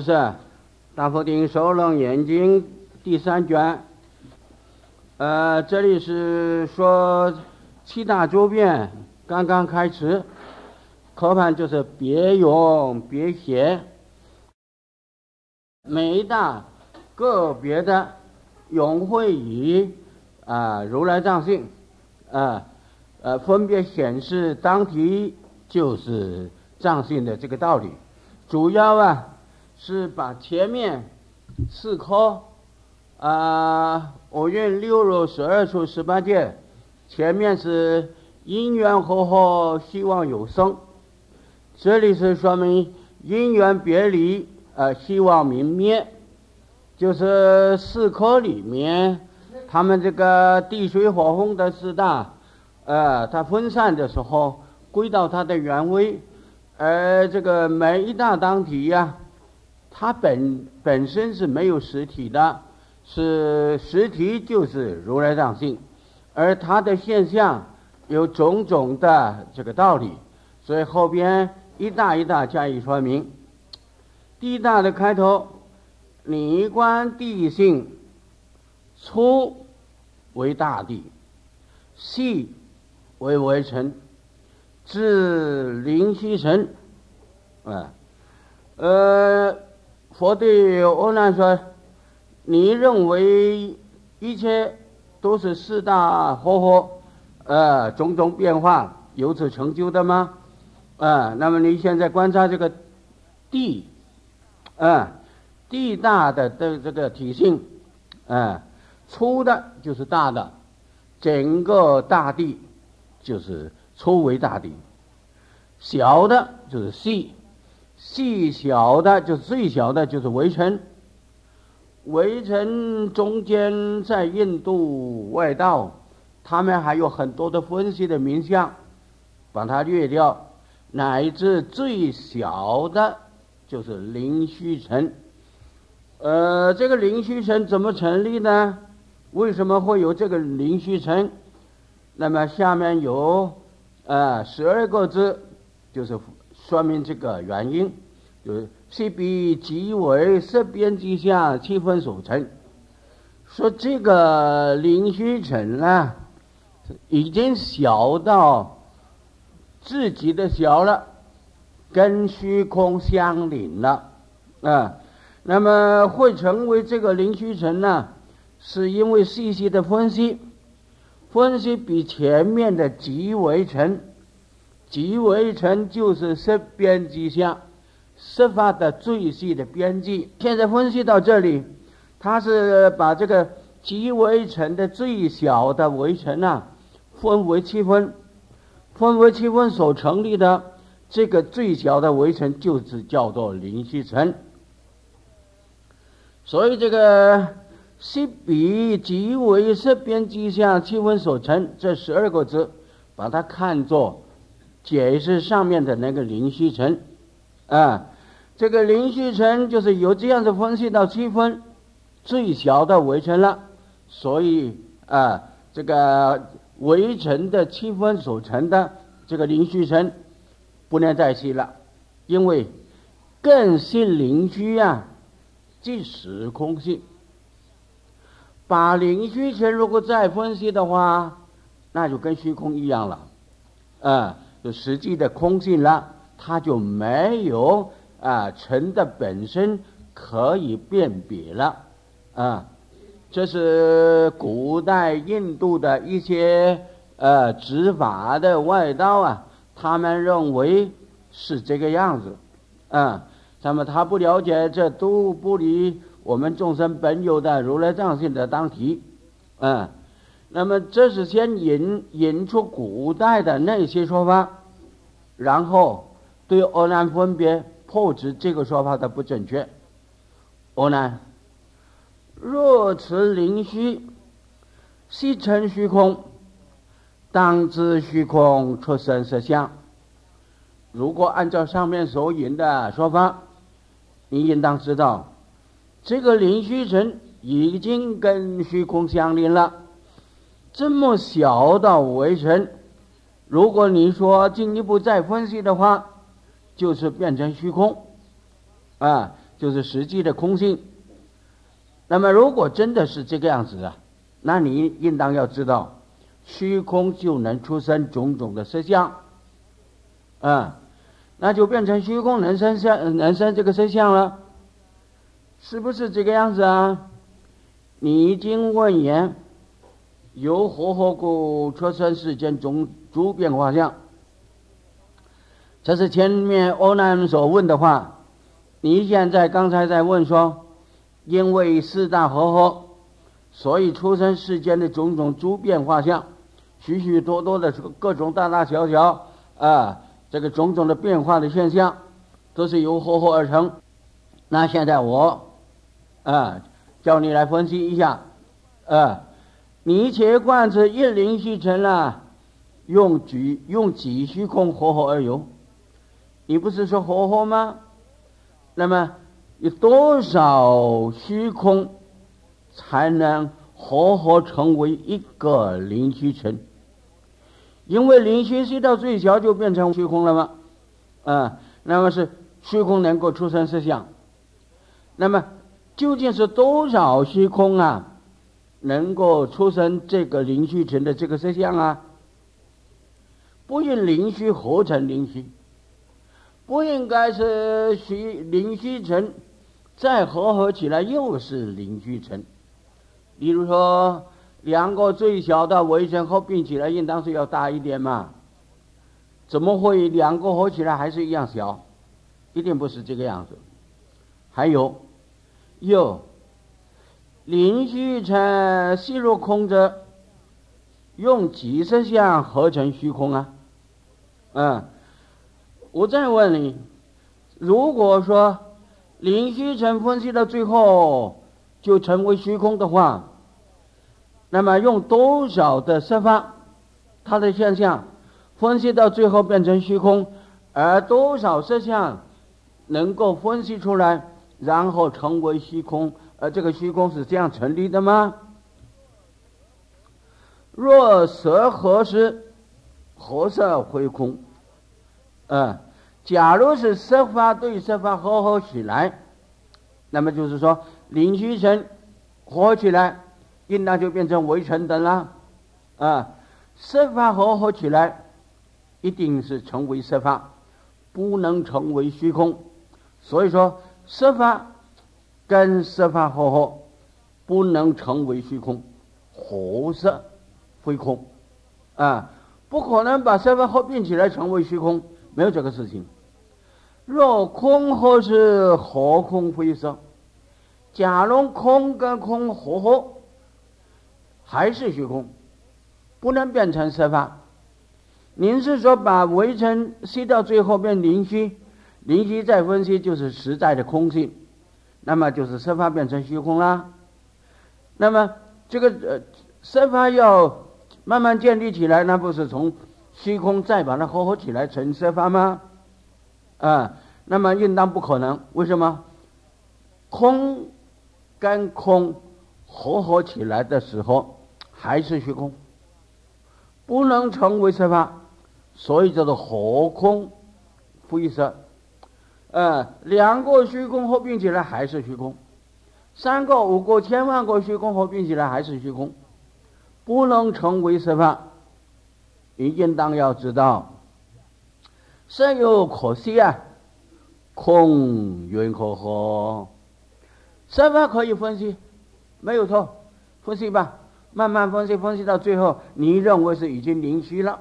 是，《大佛顶首楞严经》第三卷，呃，这里是说七大周边刚刚开始，课盘就是别用别写，每一大个别的用会以啊如来藏性啊呃分别显示当体就是藏性的这个道理。主要啊是把前面四科啊五蕴六入十二处十八界，前面是因缘和合，希望有生，这里是说明因缘别离，呃，希望泯灭，就是四科里面，他们这个地水火风的四大，呃，它分散的时候归到它的原位。而这个每一大当体呀，它本本身是没有实体的，是实体就是如来藏性，而它的现象有种种的这个道理，所以后边一大一大加以说明。第一大的开头，你观地性，粗为大地，细为微尘。至灵虚尘，啊，呃，佛对阿难说：“你认为一切都是四大活活，呃，种种变化由此成就的吗？啊，那么你现在观察这个地，啊，地大的的这个体性，啊，粗的就是大的，整个大地就是。”粗为大地，小的就是细，细小的就是最小的就是围城。围城中间在印度外道，他们还有很多的分析的名相，把它略掉，乃至最小的就是灵虚城。呃，这个灵虚城怎么成立呢？为什么会有这个灵虚城？那么下面有。呃，十二个字就是说明这个原因，就是是比即为色边之下气氛所成。说这个灵虚尘呢，已经小到自己的小了，跟虚空相邻了啊。那么会成为这个灵虚尘呢，是因为细细的分析。分析比前面的极为成，极为成就是色边际相，色法的最细的边际。现在分析到这里，他是把这个极为成的最小的围城啊，分为七分，分为七分所成立的这个最小的围城就是叫做灵虚城。所以这个。西比即为色边迹象气氛所成，这十二个字，把它看作解释上面的那个灵虚层，啊，这个灵虚层就是由这样子分析到七分最小的围城了，所以啊，这个围城的七分所成的这个灵虚层不能再细了，因为更是灵虚啊，即时空性。把灵虚层如果再分析的话，那就跟虚空一样了，啊，就实际的空性了，它就没有啊尘的本身可以辨别了，啊，这是古代印度的一些呃执法的外道啊，他们认为是这个样子，啊，那么他不了解这都不离。我们众生本有的如来藏性的当体，嗯，那么这是先引引出古代的那些说法，然后对阿难分别破执这个说法的不正确。阿难，若此灵虚，悉成虚空，当知虚空出生实相。如果按照上面所引的说法，你应当知道。这个灵虚尘已经跟虚空相邻了，这么小的微尘，如果你说进一步再分析的话，就是变成虚空，啊，就是实际的空性。那么，如果真的是这个样子啊，那你应当要知道，虚空就能出生种种的色相，啊，那就变成虚空能生相，能生这个色相了，是不是这个样子啊？你经问言，由何何故出生世间种诸变化相？这是前面欧南所问的话。你现在刚才在问说，因为四大和合，所以出生世间的种种诸变化相，许许多多的各种大大小小啊，这个种种的变化的现象，都是由合合而成。那现在我啊，叫你来分析一下，啊，你且观这一灵虚成了，用几用几虚空合合而有？你不是说合合吗？那么有多少虚空才能合合成为一个灵虚尘？因为灵虚虚到最小就变成虚空了吗？啊，那么是虚空能够出生实相。那么究竟是多少虚空啊，能够出生这个灵虚尘的这个实相啊？不用灵虚合成灵虚。不应该是虚灵虚尘，再合合起来又是灵虚尘。比如说，两个最小的微尘合并起来，应当是要大一点嘛？怎么会两个合起来还是一样小？一定不是这个样子。还有，又灵虚尘细入空者，用几十相合成虚空啊？嗯。我再问你，如果说灵虚尘分析到最后就成为虚空的话，那么用多少的色法，它的现象分析到最后变成虚空，而多少色相能够分析出来，然后成为虚空？而这个虚空是这样成立的吗？若色合时，合色回空？嗯，假如是色法对色法合合起来，那么就是说灵虚尘合起来，应当就变成微尘等了。啊，色法合合起来，一定是成为色法，不能成为虚空。所以说，色法跟色法合合，不能成为虚空，合色非空，啊，不可能把色法合并起来成为虚空。没有这个事情。若空合是合空非色，假如空跟空合合，还是虚空，不能变成色法。您是说把围城吸到最后变灵虚，灵虚再分析就是实在的空性，那么就是色法变成虚空啦。那么这个呃色法要慢慢建立起来，那不是从？虚空再把它合合起来成色法吗？啊，那么应当不可能。为什么？空跟空合合起来的时候还是虚空，不能成为色法，所以叫做合空非色。呃，两个虚空合并起来还是虚空，三个、五个、千万个虚空合并起来还是虚空，不能成为色法。你应当要知道，色有可惜啊，空云可合，色法可以分析，没有错，分析吧，慢慢分析，分析到最后，你认为是已经灵虚了，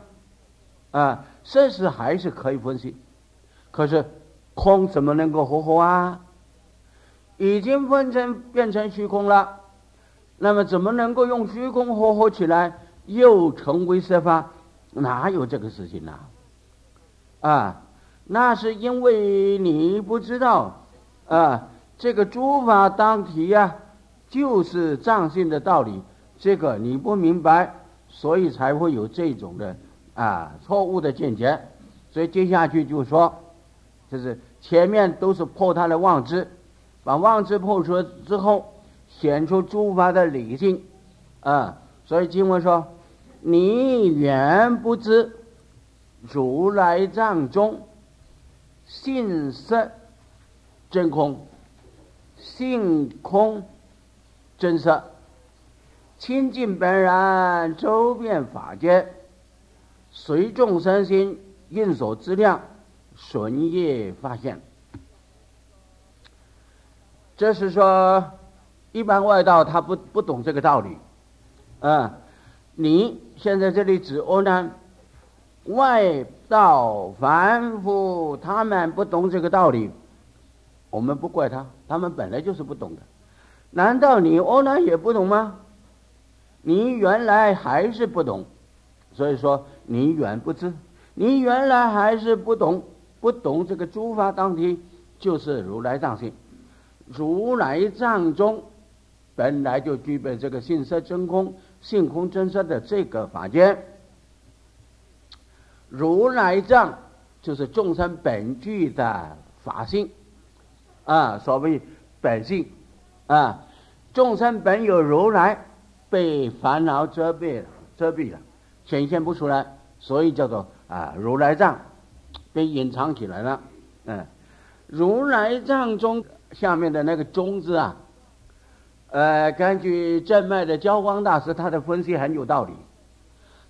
啊，事实还是可以分析，可是空怎么能够活活啊？已经分成变成虚空了，那么怎么能够用虚空活活起来，又成为色法？哪有这个事情呢？啊，那是因为你不知道啊，这个诸法当体呀，就是藏性的道理，这个你不明白，所以才会有这种的啊错误的见解。所以接下去就说，就是前面都是破他的妄知，把妄知破除之后，显出诸法的理性啊。所以经文说。你原不知如来藏中性色真空，性空真色，清净本然，周遍法界，随众生心应所资量，顺业发现。这是说，一般外道他不不懂这个道理，啊，你现在这里指欧呢？外道凡夫他们不懂这个道理，我们不怪他，他们本来就是不懂的。难道你欧南也不懂吗？你原来还是不懂，所以说你原不知，你原来还是不懂，不懂这个诸法当体就是如来藏性，如来藏中本来就具备这个性色真空、性空真色的这个法界。如来藏就是众生本具的法性，啊，所谓本性，啊，众生本有如来，被烦恼遮蔽了，遮蔽了，显现不出来，所以叫做啊如来藏，被隐藏起来了，嗯，如来藏中下面的那个中字啊，呃，根据正脉的焦光大师他的分析很有道理，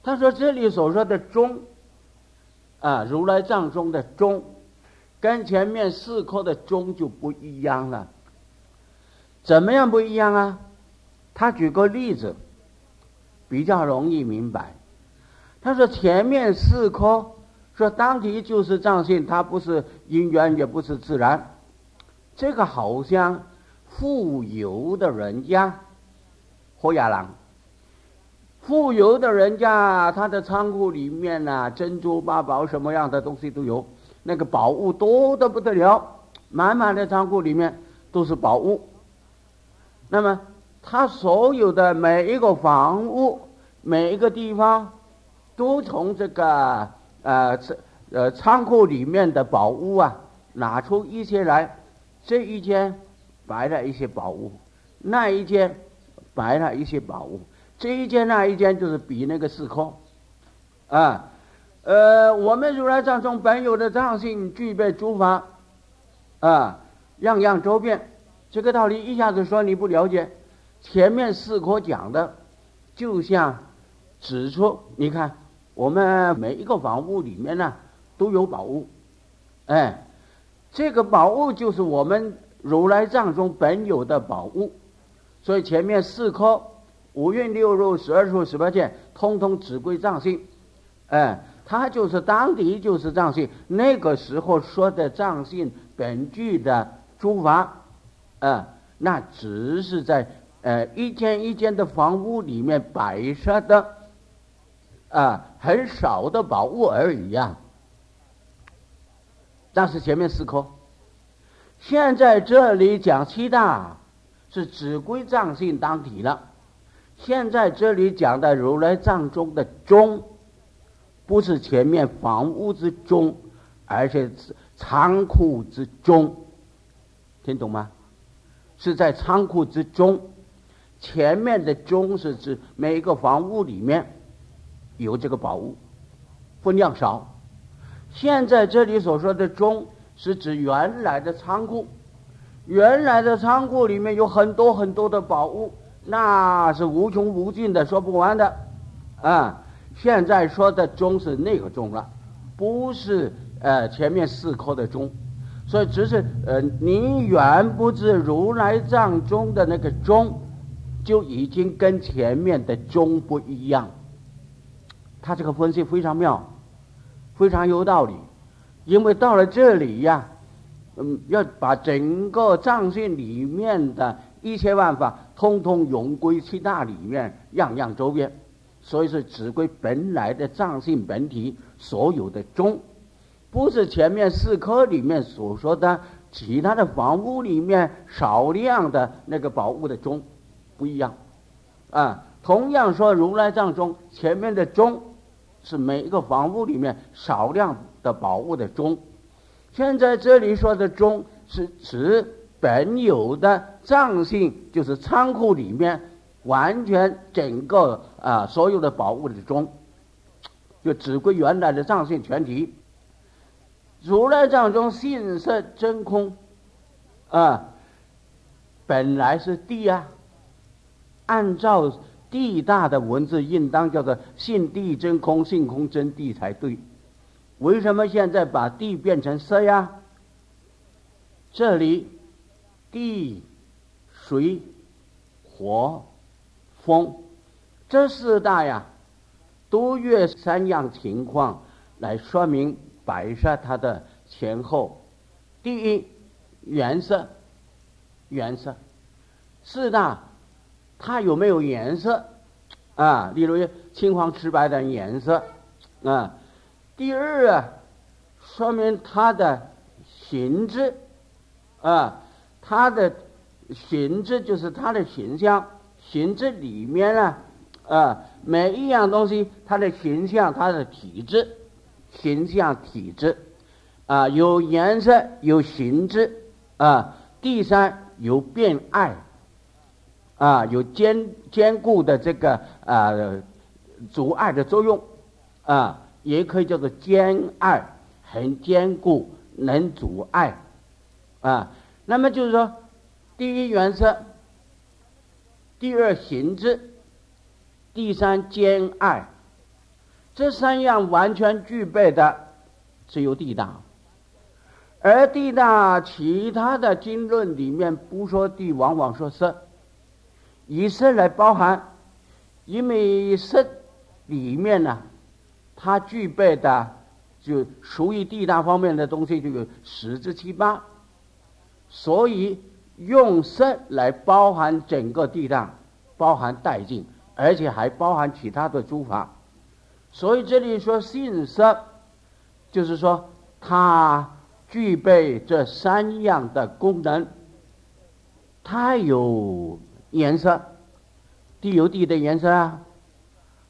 他说这里所说的中。啊，如来藏中的中，跟前面四颗的中就不一样了。怎么样不一样啊？他举个例子，比较容易明白。他说前面四颗说当体就是藏性，它不是因缘，也不是自然。这个好像富有的人家，活亚郎。富有的人家，他的仓库里面呢，珍珠、八宝什么样的东西都有，那个宝物多的不得了，满满的仓库里面都是宝物。那么，他所有的每一个房屋、每一个地方，都从这个呃仓呃仓库里面的宝物啊，拿出一些来，这一间摆了一些宝物，那一间摆了一些宝物。这一间那一间就是比那个四空，啊，呃，我们如来藏中本有的藏性具备诸法，啊，样样周遍，这个道理一下子说你不了解，前面四颗讲的，就像指出，你看我们每一个房屋里面呢都有宝物，哎，这个宝物就是我们如来藏中本有的宝物，所以前面四颗。五蕴六入十二处十八界，通通只归藏性，哎，他就是当地就是藏性。那个时候说的藏性本具的诸法，啊，那只是在呃一间一间的房屋里面摆设的，啊，很少的宝物而已呀。但是前面四颗，现在这里讲七大，是指归藏性当体了。现在这里讲的如来藏中的中，不是前面房屋之中，而且是仓库之中，听懂吗？是在仓库之中，前面的中是指每个房屋里面有这个宝物，分量少。现在这里所说的中，是指原来的仓库，原来的仓库里面有很多很多的宝物。那是无穷无尽的，说不完的，啊！现在说的中是那个中了，不是呃前面四颗的中，所以只是呃你远不知如来藏中的那个中，就已经跟前面的中不一样。他这个分析非常妙，非常有道理，因为到了这里呀，嗯，要把整个藏性里面的。一切万法通通融归七大里面，样样周遍，所以是只归本来的藏性本体所有的中，不是前面四科里面所说的其他的房屋里面少量的那个宝物的中，不一样，啊，同样说如来藏中前面的中，是每一个房屋里面少量的宝物的中，现在这里说的中是指。本有的藏性就是仓库里面完全整个啊所有的宝物的中，就指归原来的藏性全体。如来藏中性色真空，啊，本来是地啊，按照地大的文字，应当叫做信地真空，性空真地才对。为什么现在把地变成色呀？这里地、水、火、风这四大呀，都约三样情况来说明摆设它的前后。第一，颜色，颜色，四大它有没有颜色啊？例如青黄赤白的颜色啊。第二啊，说明它的形质啊，它的形质就是它的形象。形质里面呢，啊，每一样东西它的形象、它的体质、形象、体质啊，有颜色、有形质啊。第三有变爱啊，有坚坚固的这个啊阻碍的作用啊。也可以叫做坚爱，很坚固，能阻碍，啊，那么就是说，第一原则，第二形质，第三坚爱，这三样完全具备的只有地大，而地大其他的经论里面不说地，往往说色，以色来包含，因为色里面呢。它具备的就属于地大方面的东西就有十之七八，所以用色来包含整个地大，包含带进，而且还包含其他的诸法。所以这里说性色，就是说它具备这三样的功能。它有颜色，地有地的颜色啊。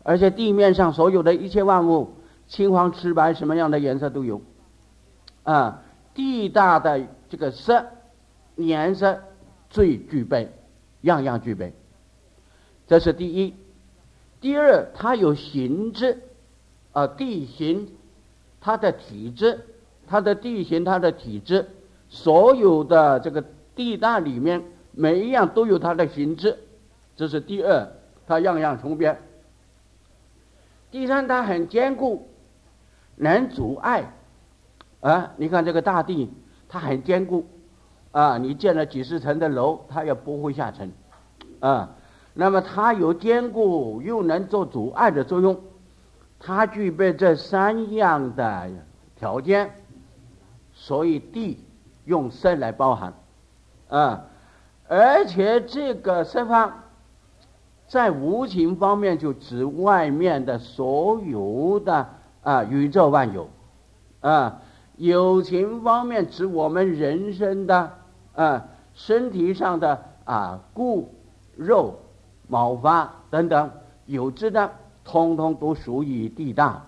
而且地面上所有的一切万物，青黄赤白，什么样的颜色都有，啊，地大的这个色颜色最具备，样样具备，这是第一。第二，它有形质，啊，地形，它的体质，它的地形，它的体质，所有的这个地大里面，每一样都有它的形质，这是第二，它样样重编。第三，它很坚固，能阻碍，啊，你看这个大地，它很坚固，啊，你建了几十层的楼，它也不会下沉，啊，那么它有坚固，又能做阻碍的作用，它具备这三样的条件，所以地用色来包含，啊，而且这个色方。在无情方面，就指外面的所有的啊宇宙万有，啊有情方面指我们人生的啊身体上的啊骨肉毛发等等有质的，通通都属于地大。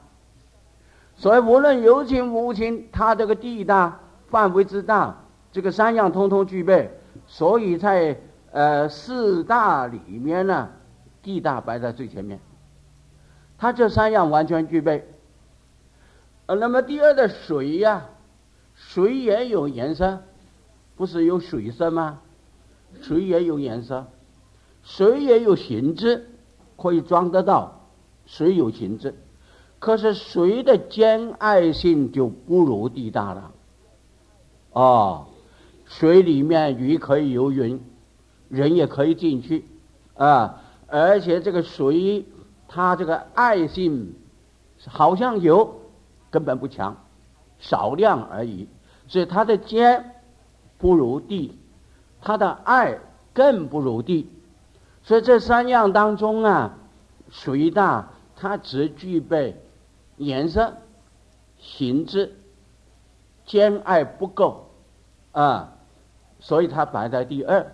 所以无论有情无情，它这个地大范围之大，这个三样通通具备。所以在呃四大里面呢。地大摆在最前面，它这三样完全具备。呃，那么第二的水呀，水也有颜色，不是有水色吗？水也有颜色，水也有形质，可以装得到，水有形质。可是水的兼爱性就不如地大了。哦，水里面鱼可以游泳，人也可以进去，啊。而且这个水，它这个爱性好像有，根本不强，少量而已。所以它的坚不如地，它的爱更不如地。所以这三样当中啊，水大它只具备颜色、形质、兼爱不够啊，所以它排在第二。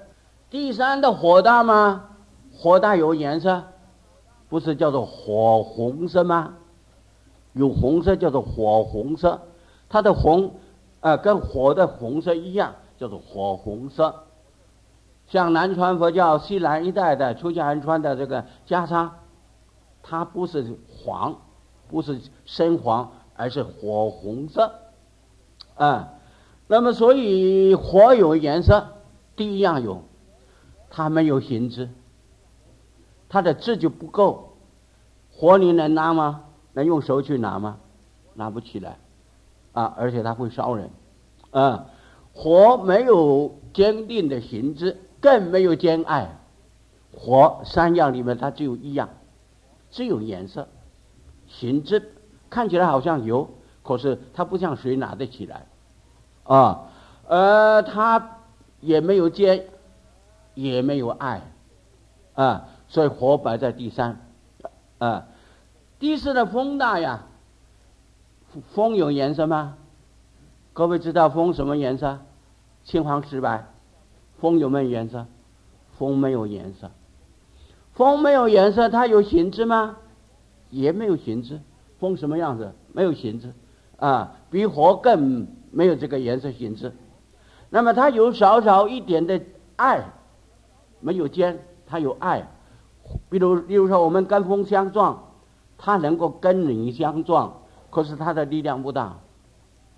第三的火大吗？火大有颜色，不是叫做火红色吗？有红色叫做火红色，它的红，啊，跟火的红色一样，叫做火红色。像南传佛教西南一带的出家人穿的这个袈裟，它不是黄，不是深黄，而是火红色，啊，那么，所以火有颜色，第一样有，它没有形质，它的质就不够。火你能拿吗？能用手去拿吗？拿不起来，啊，而且它会烧人，啊，火没有坚定的形质，更没有坚爱。火三样里面，它只有一样，只有颜色，形质看起来好像油，可是它不像水拿得起来。啊，呃，他也没有坚，也没有爱，啊，所以火摆在第三，啊，第四的风大呀，风有颜色吗？各位知道风什么颜色？青黄赤白，风有没有颜色？风没有颜色，风没有颜色，它有形质吗？也没有形质，风什么样子？没有形质，啊，比火更。没有这个颜色形质，那么它有少少一点的爱，没有尖，它有爱。比如，例如说我们跟风相撞，它能够跟你相撞，可是它的力量不大，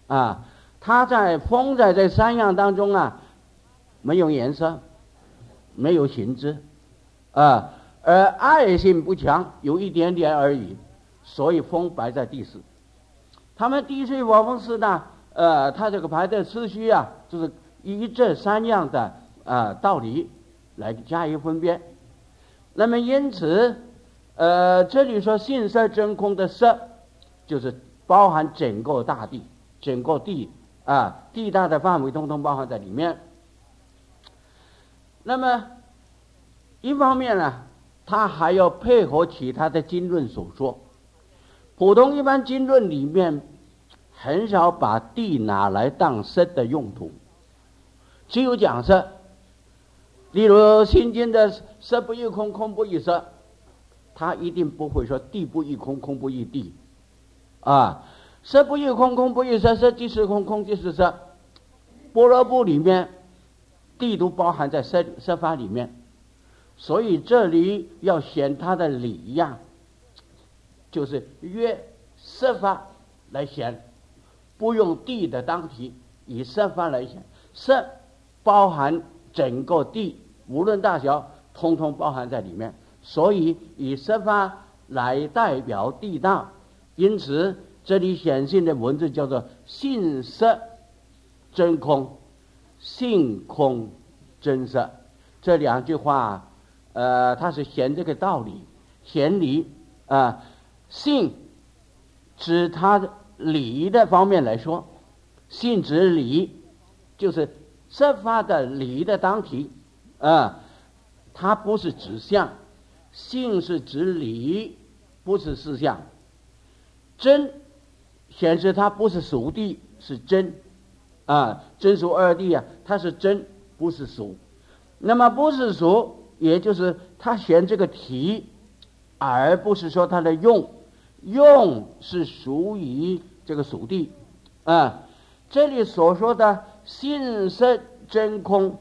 啊，它在风在这三样当中啊，没有颜色，没有形质，啊，而爱性不强，有一点点而已，所以风摆在第四。他们地水火风四大。呃，它这个排的次序啊，就是以这三样的啊道理来加以分辨。那么因此，呃，这里说性色真空的色，就是包含整个大地，整个地啊，地大的范围通通包含在里面。那么一方面呢，它还要配合其他的经论所说。普通一般经论里面。很少把地拿来当色的用途，只有讲色。例如《心经》的“色不异空，空不异色”，他一定不会说“地不异空，空不异地”。啊，“色不异空，空不异色”，色即是空，空即是色。般若部里面，地都包含在色色法里面，所以这里要显它的理样，就是约色法来显。不用地的当体，以色法来显，色包含整个地，无论大小，通通包含在里面。所以以色法来代表地大，因此这里显现的文字叫做性色真空，性空真色。这两句话，呃，它是显这个道理，显理啊，性指它的。理的方面来说，性指理，就是设法的理的当体啊，它不是指相，性是指理，不是事相。真显示它不是属地，是真啊，真属二地啊，它是真，不是属。那么不是属，也就是它显这个体，而不是说它的用，用是属于。这个属地，啊，这里所说的性色真空，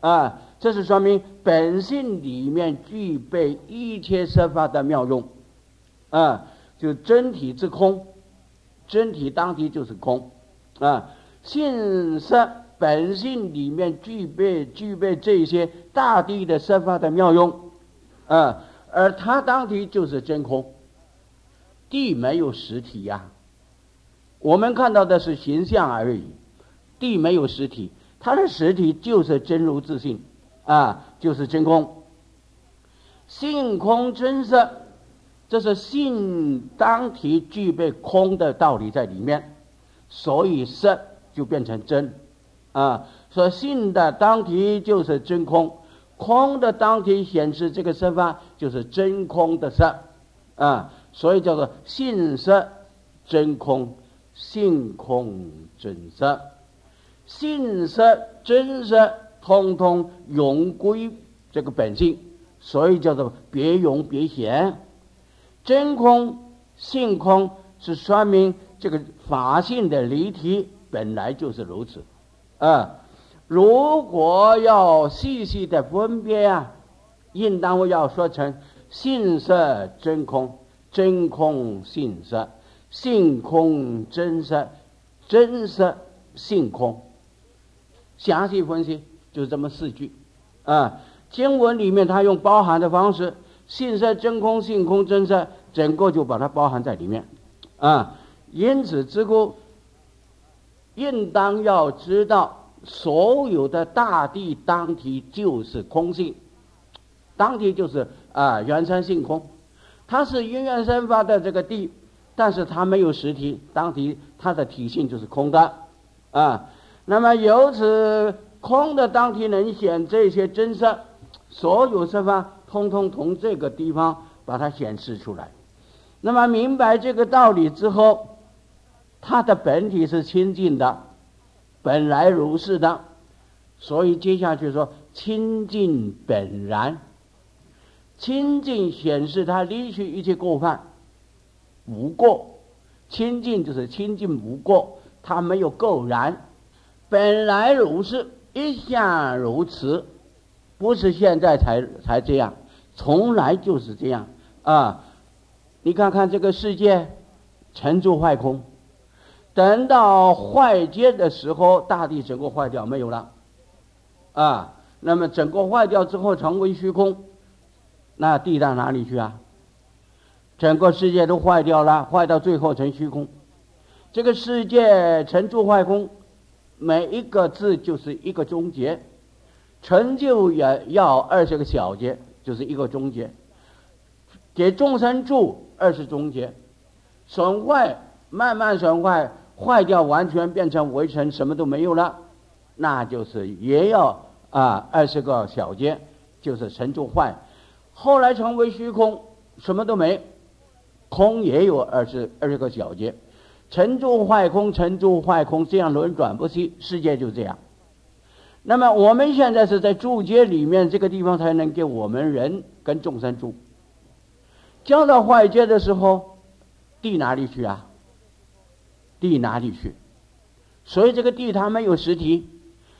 啊，这是说明本性里面具备一切色法的妙用，啊，就真体之空，真体当体就是空，啊，性色本性里面具备具备这些大地的色法的妙用，啊，而它当体就是真空，地没有实体呀。我们看到的是形象而已，地没有实体，它的实体就是真如自性，啊，就是真空，性空真色，这是性当体具备空的道理在里面，所以色就变成真，啊，说性的当体就是真空，空的当体显示这个色法就是真空的色，啊，所以叫做性色真空。性空真色，性色真色，通通永归这个本性，所以叫做别永别显。真空性空是说明这个法性的离体本来就是如此。啊，如果要细细的分别啊，应当我要说成性色真空，真空性色。性空真色，真色性空。详细分析就这么四句，啊，经文里面它用包含的方式，性色真空，性空真色，整个就把它包含在里面，啊，因此之故，应当要知道，所有的大地当体就是空性，当体就是啊原生性空，它是因缘生发的这个地，但是它没有实体，当体它的体性就是空的，啊。那么由此空的当体能显这些真色，所有色法通通从这个地方把它显示出来。那么明白这个道理之后，它的本体是清净的，本来如是的。所以接下去说清净本然，清净显示他离去一切过犯，无过。清净就是清净无过，它没有垢然。本来如是，一向如此，不是现在才才这样，从来就是这样啊！你看看这个世界，成住坏空，等到坏劫的时候，大地整个坏掉没有了啊！那么整个坏掉之后成为虚空，那地到哪里去啊？整个世界都坏掉了，坏到最后成虚空，这个世界成住坏空。每一个字就是一个终结，成就也要二十个小节，就是一个终结。给众生住二十终结，损坏慢慢损坏，坏掉完全变成围城，什么都没有了，那就是也要啊二十个小节，就是成就坏。后来成为虚空，什么都没，空也有二十二十个小节。成住坏空，成住坏空，这样轮转不息，世界就这样。那么我们现在是在住界里面，这个地方才能给我们人跟众生住。降到坏界的时候，地哪里去啊？地哪里去？所以这个地它没有实体，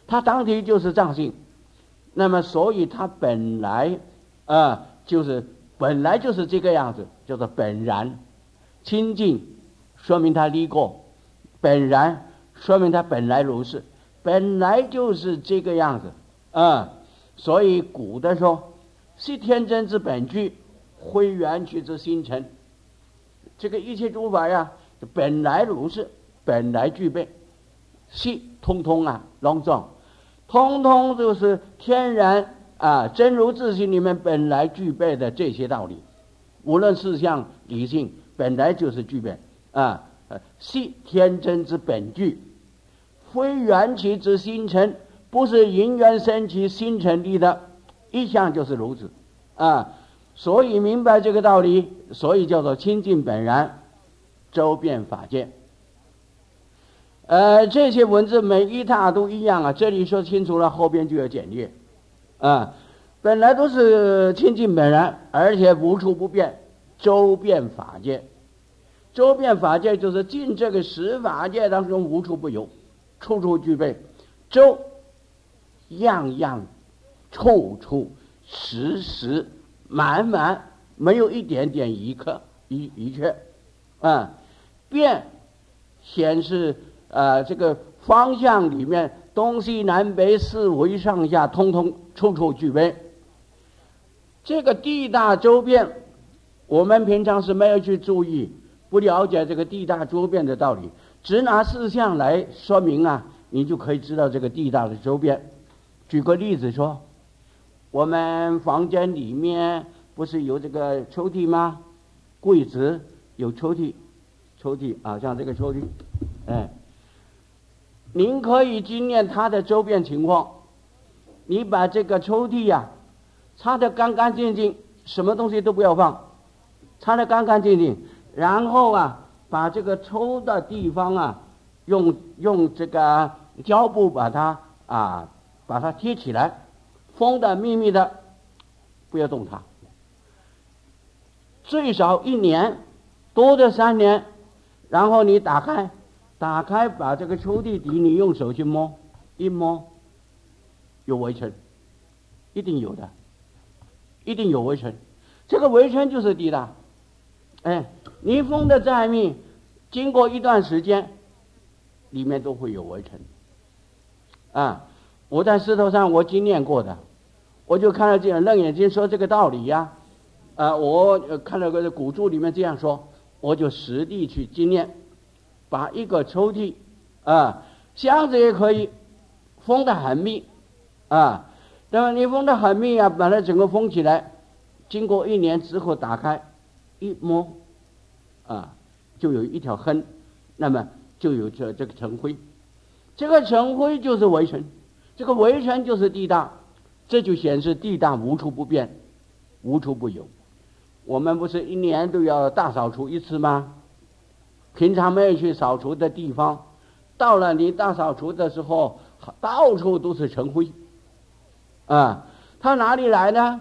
它当体就是藏性。那么所以它本来啊，就是本来就是这个样子，叫做本然清净。说明他离过，本然说明他本来如是，本来就是这个样子啊。所以古的说，是天真之本具，非缘起之心成。这个一切诸法呀，本来如是，本来具备，是通通啊，隆重，通通就是天然啊，真如自性里面本来具备的这些道理，无论事相理性，本来就是具备。啊，系天真之本具，非缘起之心成，不是因缘生起心成立的，一向就是如此啊。所以明白这个道理，所以叫做清净本然，周遍法界。呃，这些文字每一沓都一样啊。这里说清楚了，后边就要简略啊。本来都是清净本然，而且无处不变，周遍法界。周遍法界就是进这个十法界当中无处不有，处处具备，周样样处处时时满满，没有一点点一刻一一缺，啊，变显示啊这个方向里面东西南北四维上下通通处处具备，这个地大周边，我们平常是没有去注意。不了解这个地大周边的道理，只拿四项来说明啊，你就可以知道这个地大的周边。举个例子说，我们房间里面不是有这个抽屉吗？柜子有抽屉，抽屉啊，像这个抽屉，哎，您可以经验它的周边情况。你把这个抽屉呀擦得干干净净，什么东西都不要放，擦得干干净净。然后啊，把这个抽的地方啊，用用这个胶布把它啊，把它贴起来，封的密密的，不要动它。最少一年，多的三年。然后你打开，打开把这个抽屉底，你用手去摸，一摸，有围城，一定有的，一定有围城。这个围城就是地大，哎。你封的再密，经过一段时间，里面都会有围尘。啊，我在石头上我经验过的，我就看到这样楞眼睛说这个道理呀。啊，我看到个古著里面这样说，我就实地去经验，把一个抽屉啊箱子也可以封得很密啊。那么你封得很密啊，把它整个封起来，经过一年之后打开一摸啊，就有一条痕，那么就有这这个尘灰，这个尘灰就是微尘，这个微尘就是地大，这就显示地大无处不变，无处不有。我们不是一年都要大扫除一次吗？平常没有去扫除的地方，到了你大扫除的时候，到处都是尘灰。啊，它哪里来呢？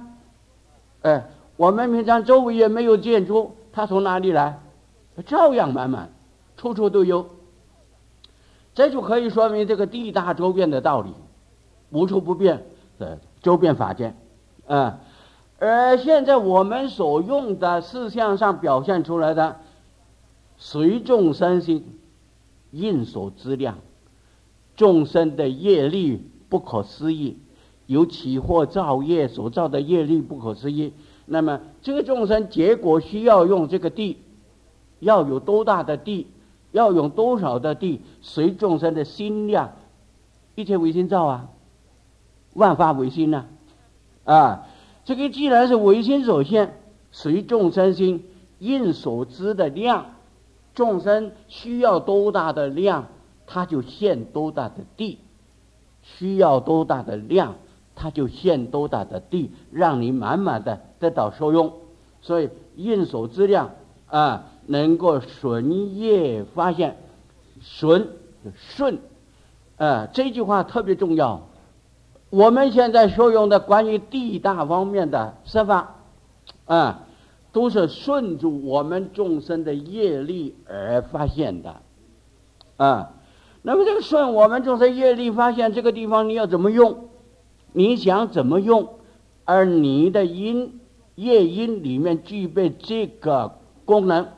哎，我们平常周围也没有建筑，它从哪里来？照样满满，处处都有。这就可以说明这个地大周边的道理，无处不变的周边法界。啊。而现在我们所用的事项上表现出来的，随众生心，应所资量，众生的业力不可思议，有起或造业所造的业力不可思议。那么这个众生结果需要用这个地，要有多大的地，要用多少的地，随众生的心量，一切唯心造啊，万法唯心呐，啊。这个既然是唯心所现，随众生心应所知的量，众生需要多大的量，他就现多大的地；需要多大的量，他就现多大的地，让你满满的得到受用。所以应所知量啊，能够顺业发现，顺顺啊，这句话特别重要。我们现在所用的关于地大方面的设法，啊，都是顺着我们众生的业力而发现的，啊，那么这个顺我们众生业力发现这个地方你要怎么用？你想怎么用？而你的因业因里面具备这个功能，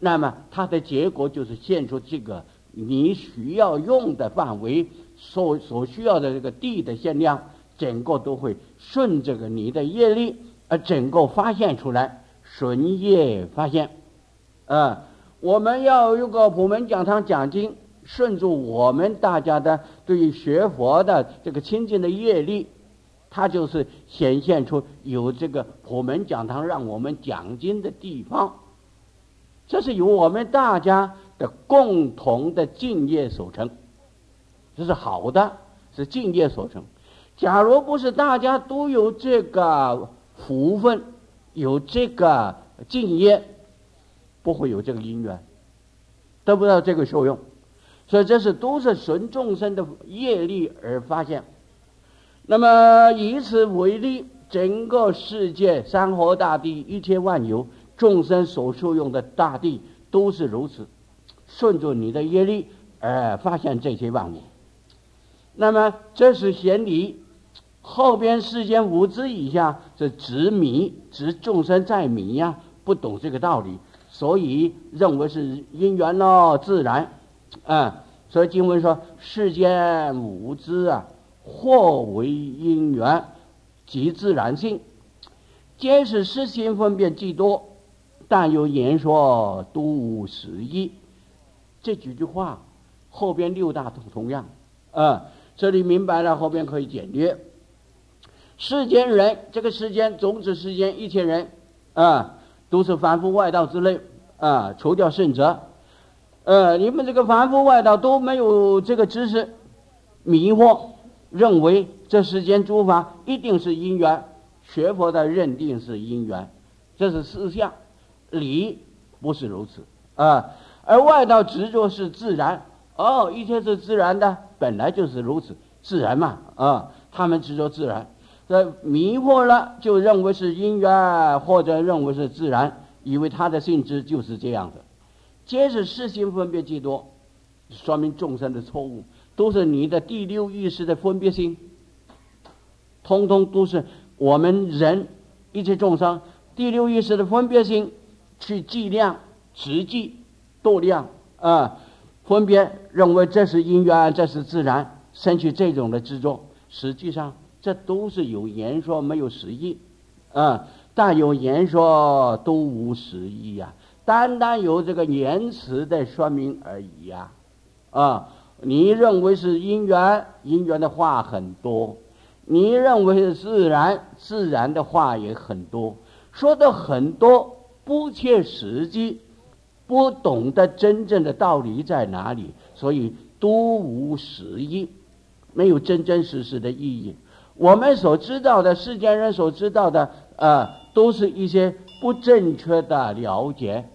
那么它的结果就是现出这个你需要用的范围。所所需要的这个地的限量，整个都会顺这个你的业力而整个发现出来，顺业发现。啊，我们要有个普门讲堂讲经，顺着我们大家的对于学佛的这个清净的业力，它就是显现出有这个普门讲堂让我们讲经的地方。这是由我们大家的共同的敬业所成。这是好的，是敬业所成。假如不是大家都有这个福分，有这个敬业，不会有这个因缘，得不到这个受用。所以这是都是顺众生的业力而发现。那么以此为例，整个世界山河大地一切万有众生所受用的大地都是如此，顺着你的业力而发现这些万物。那么这是显理，后边世间无知以下是执迷，执众生在迷呀，不懂这个道理，所以认为是因缘咯，自然，啊，所以经文说世间无知啊，或为因缘，即自然性，皆是实心分辨既多，但有言说都无实义。这几句话后边六大同同样，啊。这里明白了，后边可以简略。世间人，这个世间，总指世间一切人，啊，都是凡夫外道之类，啊，除掉圣者，呃，你们这个凡夫外道都没有这个知识，迷惑，认为这世间诸法一定是因缘，学佛的认定是因缘，这是事相，理不是如此，啊，而外道执着是自然。哦，一切是自然的，本来就是如此，自然嘛啊！他们执着自然，这迷惑了，就认为是因缘，或者认为是自然，以为它的性质就是这样的。皆是世心分别极多，说明众生的错误，都是你的第六意识的分别心，通通都是我们人一切众生第六意识的分别心去计量、实际、度量啊。分别认为这是因缘，这是自然，生起这种的执着。实际上，这都是有言说，没有实义，啊，但有言说都无实义呀，单单有这个言辞的说明而已呀，啊，你认为是因缘，因缘的话很多；你认为是自然，自然的话也很多，说的很多，不切实际，不懂得真正的道理在哪里，所以都无实义。没有真真实实的意义。我们所知道的，世间人所知道的，呃，都是一些不正确的了解，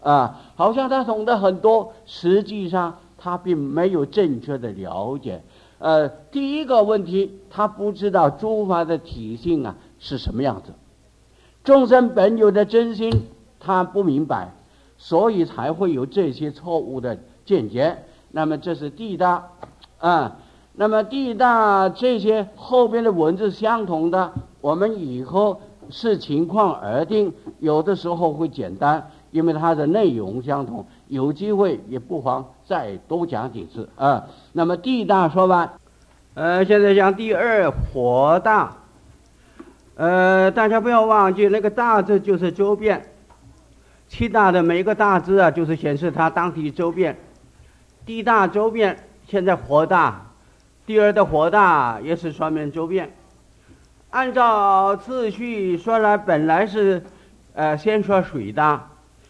啊，好像他懂得很多，实际上他并没有正确的了解。呃，第一个问题，他不知道诸法的体性啊是什么样子，众生本有的真心他不明白，所以才会有这些错误的见解。那么这是地大，啊。那么地大这些后边的文字相同的，我们以后视情况而定，有的时候会简单，因为它的内容相同，有机会也不妨再多讲几次啊。那么地大说完，呃，现在讲第二火大，呃，大家不要忘记那个大字就是周边，七大的每一个大字啊，就是显示它当地周边，地大周边，现在火大。第二的火大也是说明周边，按照次序说来，本来是，呃，先说水大，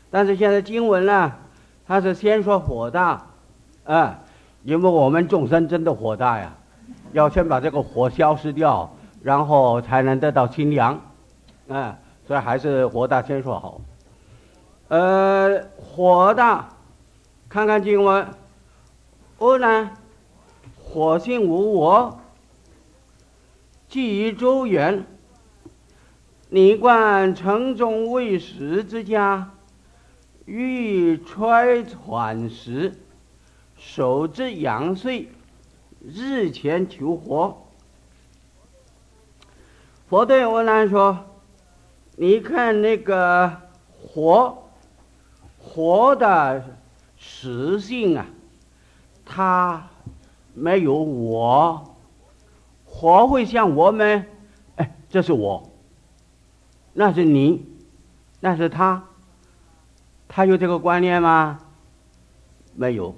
但是现在经文呢，他是先说火大，啊，因为我们众生真的火大呀，要先把这个火消失掉，然后才能得到清凉，啊，所以还是火大先说好。呃，火大，看看经文，欧呢？火性无我，既于周原。你观城中未食之家，欲揣喘时，手之阳岁，日前求活。佛对我来说，你看那个活，活的实性啊，它。没有我，火会像我们，哎，这是我，那是你，那是他，他有这个观念吗？没有。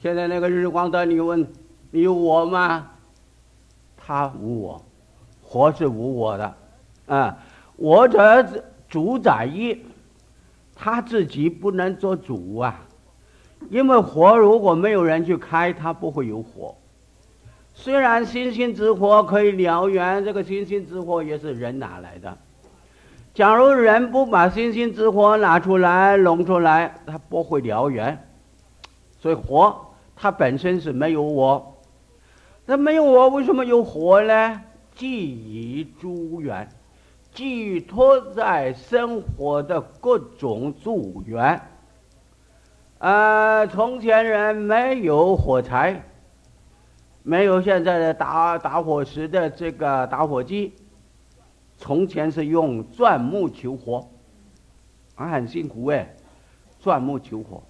现在那个日光灯，你问你有我吗？他无我，火是无我的，啊，我这主宰业，他自己不能做主啊。因为火如果没有人去开，它不会有火。虽然星星之火可以燎原，这个星星之火也是人拿来的。假如人不把星星之火拿出来弄出来，它不会燎原。所以火它本身是没有我，那没有我为什么有火呢？寄于诸缘，寄托在生活的各种助缘。呃，从前人没有火柴，没有现在的打打火石的这个打火机。从前是用钻木求火，啊，很辛苦哎，钻木求火。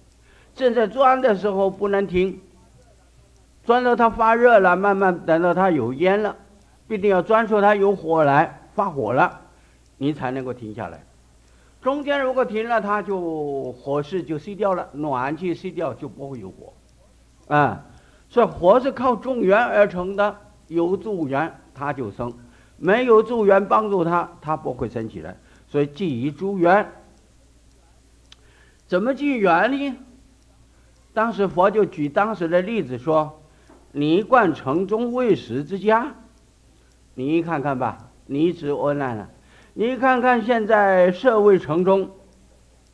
正在钻的时候不能停，钻到它发热了，慢慢等到它有烟了，必定要钻出它有火来，发火了，你才能够停下来。中间如果停了，它就火势就熄掉了，暖气熄掉就不会有火，啊，所以火是靠众缘而成的，有助源它就生，没有助缘帮助他，他不会生起来。所以寄于诸缘，怎么寄缘呢？当时佛就举当时的例子说：“你观城中未食之家，你看看吧，你指我难了。”你看看现在社会城中，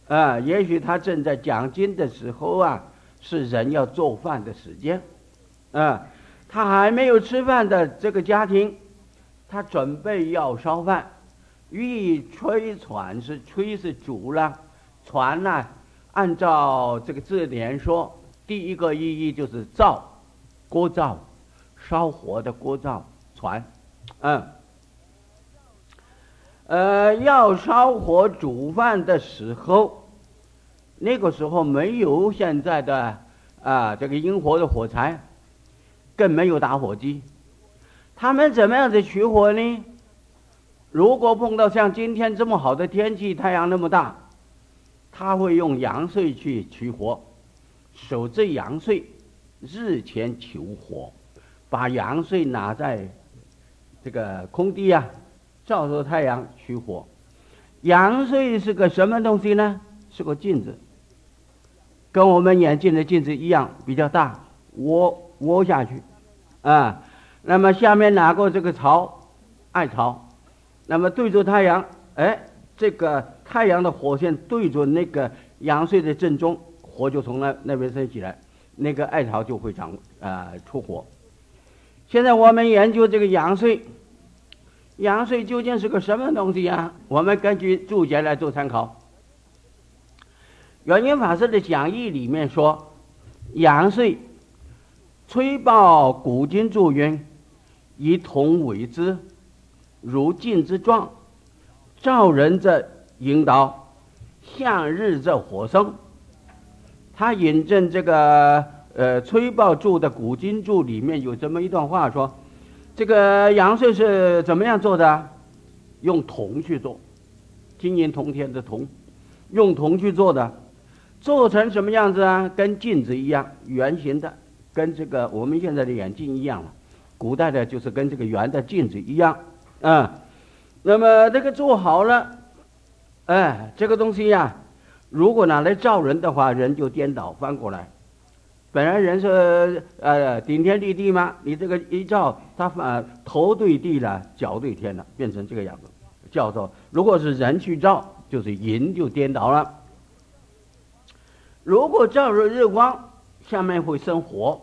啊，也许他正在讲经的时候啊，是人要做饭的时间，啊，他还没有吃饭的这个家庭，他准备要烧饭，欲吹船是吹是煮了，传呢，按照这个字典说，第一个意义就是灶，锅灶，烧火的锅灶，船，嗯。呃，要烧火煮饭的时候，那个时候没有现在的啊，这个引火的火柴，更没有打火机。他们怎么样子取火呢？如果碰到像今天这么好的天气，太阳那么大，他会用阳穗去取火，守着阳穗，日前求火，把阳穗拿在这个空地啊，照着太阳取火。阳穗是个什么东西呢？是个镜子，跟我们眼镜的镜子一样，比较大，窝窝下去，啊，那么下面拿过这个槽，艾槽。那么对着太阳，哎，这个太阳的火线对准那个阳穗的正中，火就从那那边升起来，那个艾草就会长啊出火。现在我们研究这个阳穗，阳穗究竟是个什么东西呀？我们根据注解来做参考。圆明法师的讲义里面说，阳穗，吹爆古今注云，以铜为之。如镜之状，照人者引导，向日者火生。他引证这个呃崔豹著的古今注里面有这么一段话说：这个阳穗是怎么样做的？用铜去做，金银铜铁的铜，用铜去做的，做成什么样子啊？跟镜子一样，圆形的，跟这个我们现在的眼镜一样了。古代的就是跟这个圆的镜子一样。啊，那么这个做好了，哎，这个东西呀，如果拿来照人的话，人就颠倒翻过来。本来人是呃顶天立地嘛，你这个一照，他反头对地了，脚对天了，变成这个样子，叫做如果是人去照，就是人就颠倒了。如果照着日光，下面会生火，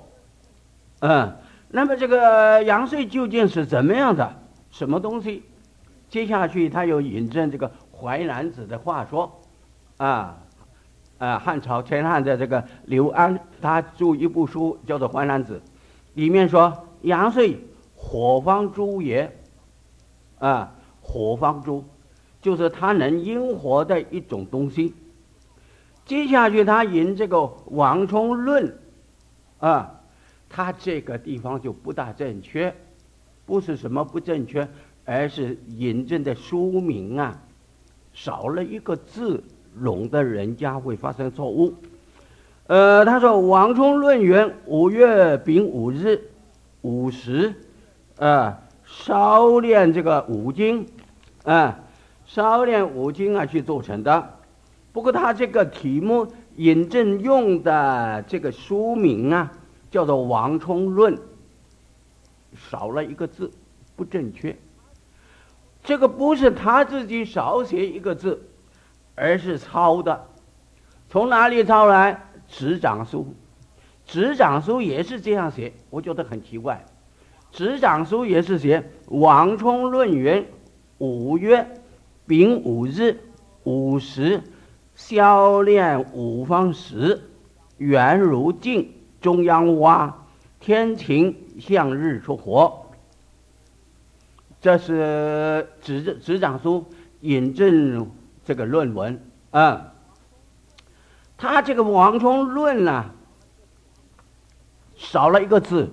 嗯，那么这个阳岁究竟是怎么样的？什么东西？接下去他又引证这个淮南子的话说，啊，啊，汉朝前汉的这个刘安，他著一部书叫做《淮南子》，里面说阳岁火方诸也，啊，火方诸，就是它能阴火的一种东西。接下去他引这个王充论，啊，他这个地方就不大正确。不是什么不正确，而是引证的书名啊，少了一个字，弄得人家会发生错误。呃，他说王充论元五月丙午日午时，啊，烧炼这个五经，啊，烧炼五经啊去做成的。不过他这个题目引证用的这个书名啊，叫做王充论。少了一个字，不正确。这个不是他自己少写一个字，而是抄的。从哪里抄来？执掌书，执掌书也是这样写，我觉得很奇怪。执掌书也是写王充论云五月丙午日午时，消练五方石，圆如镜，中央挖，天晴。向日出火，这是执执掌书引证这个论文啊。他这个王充论呢，少了一个字，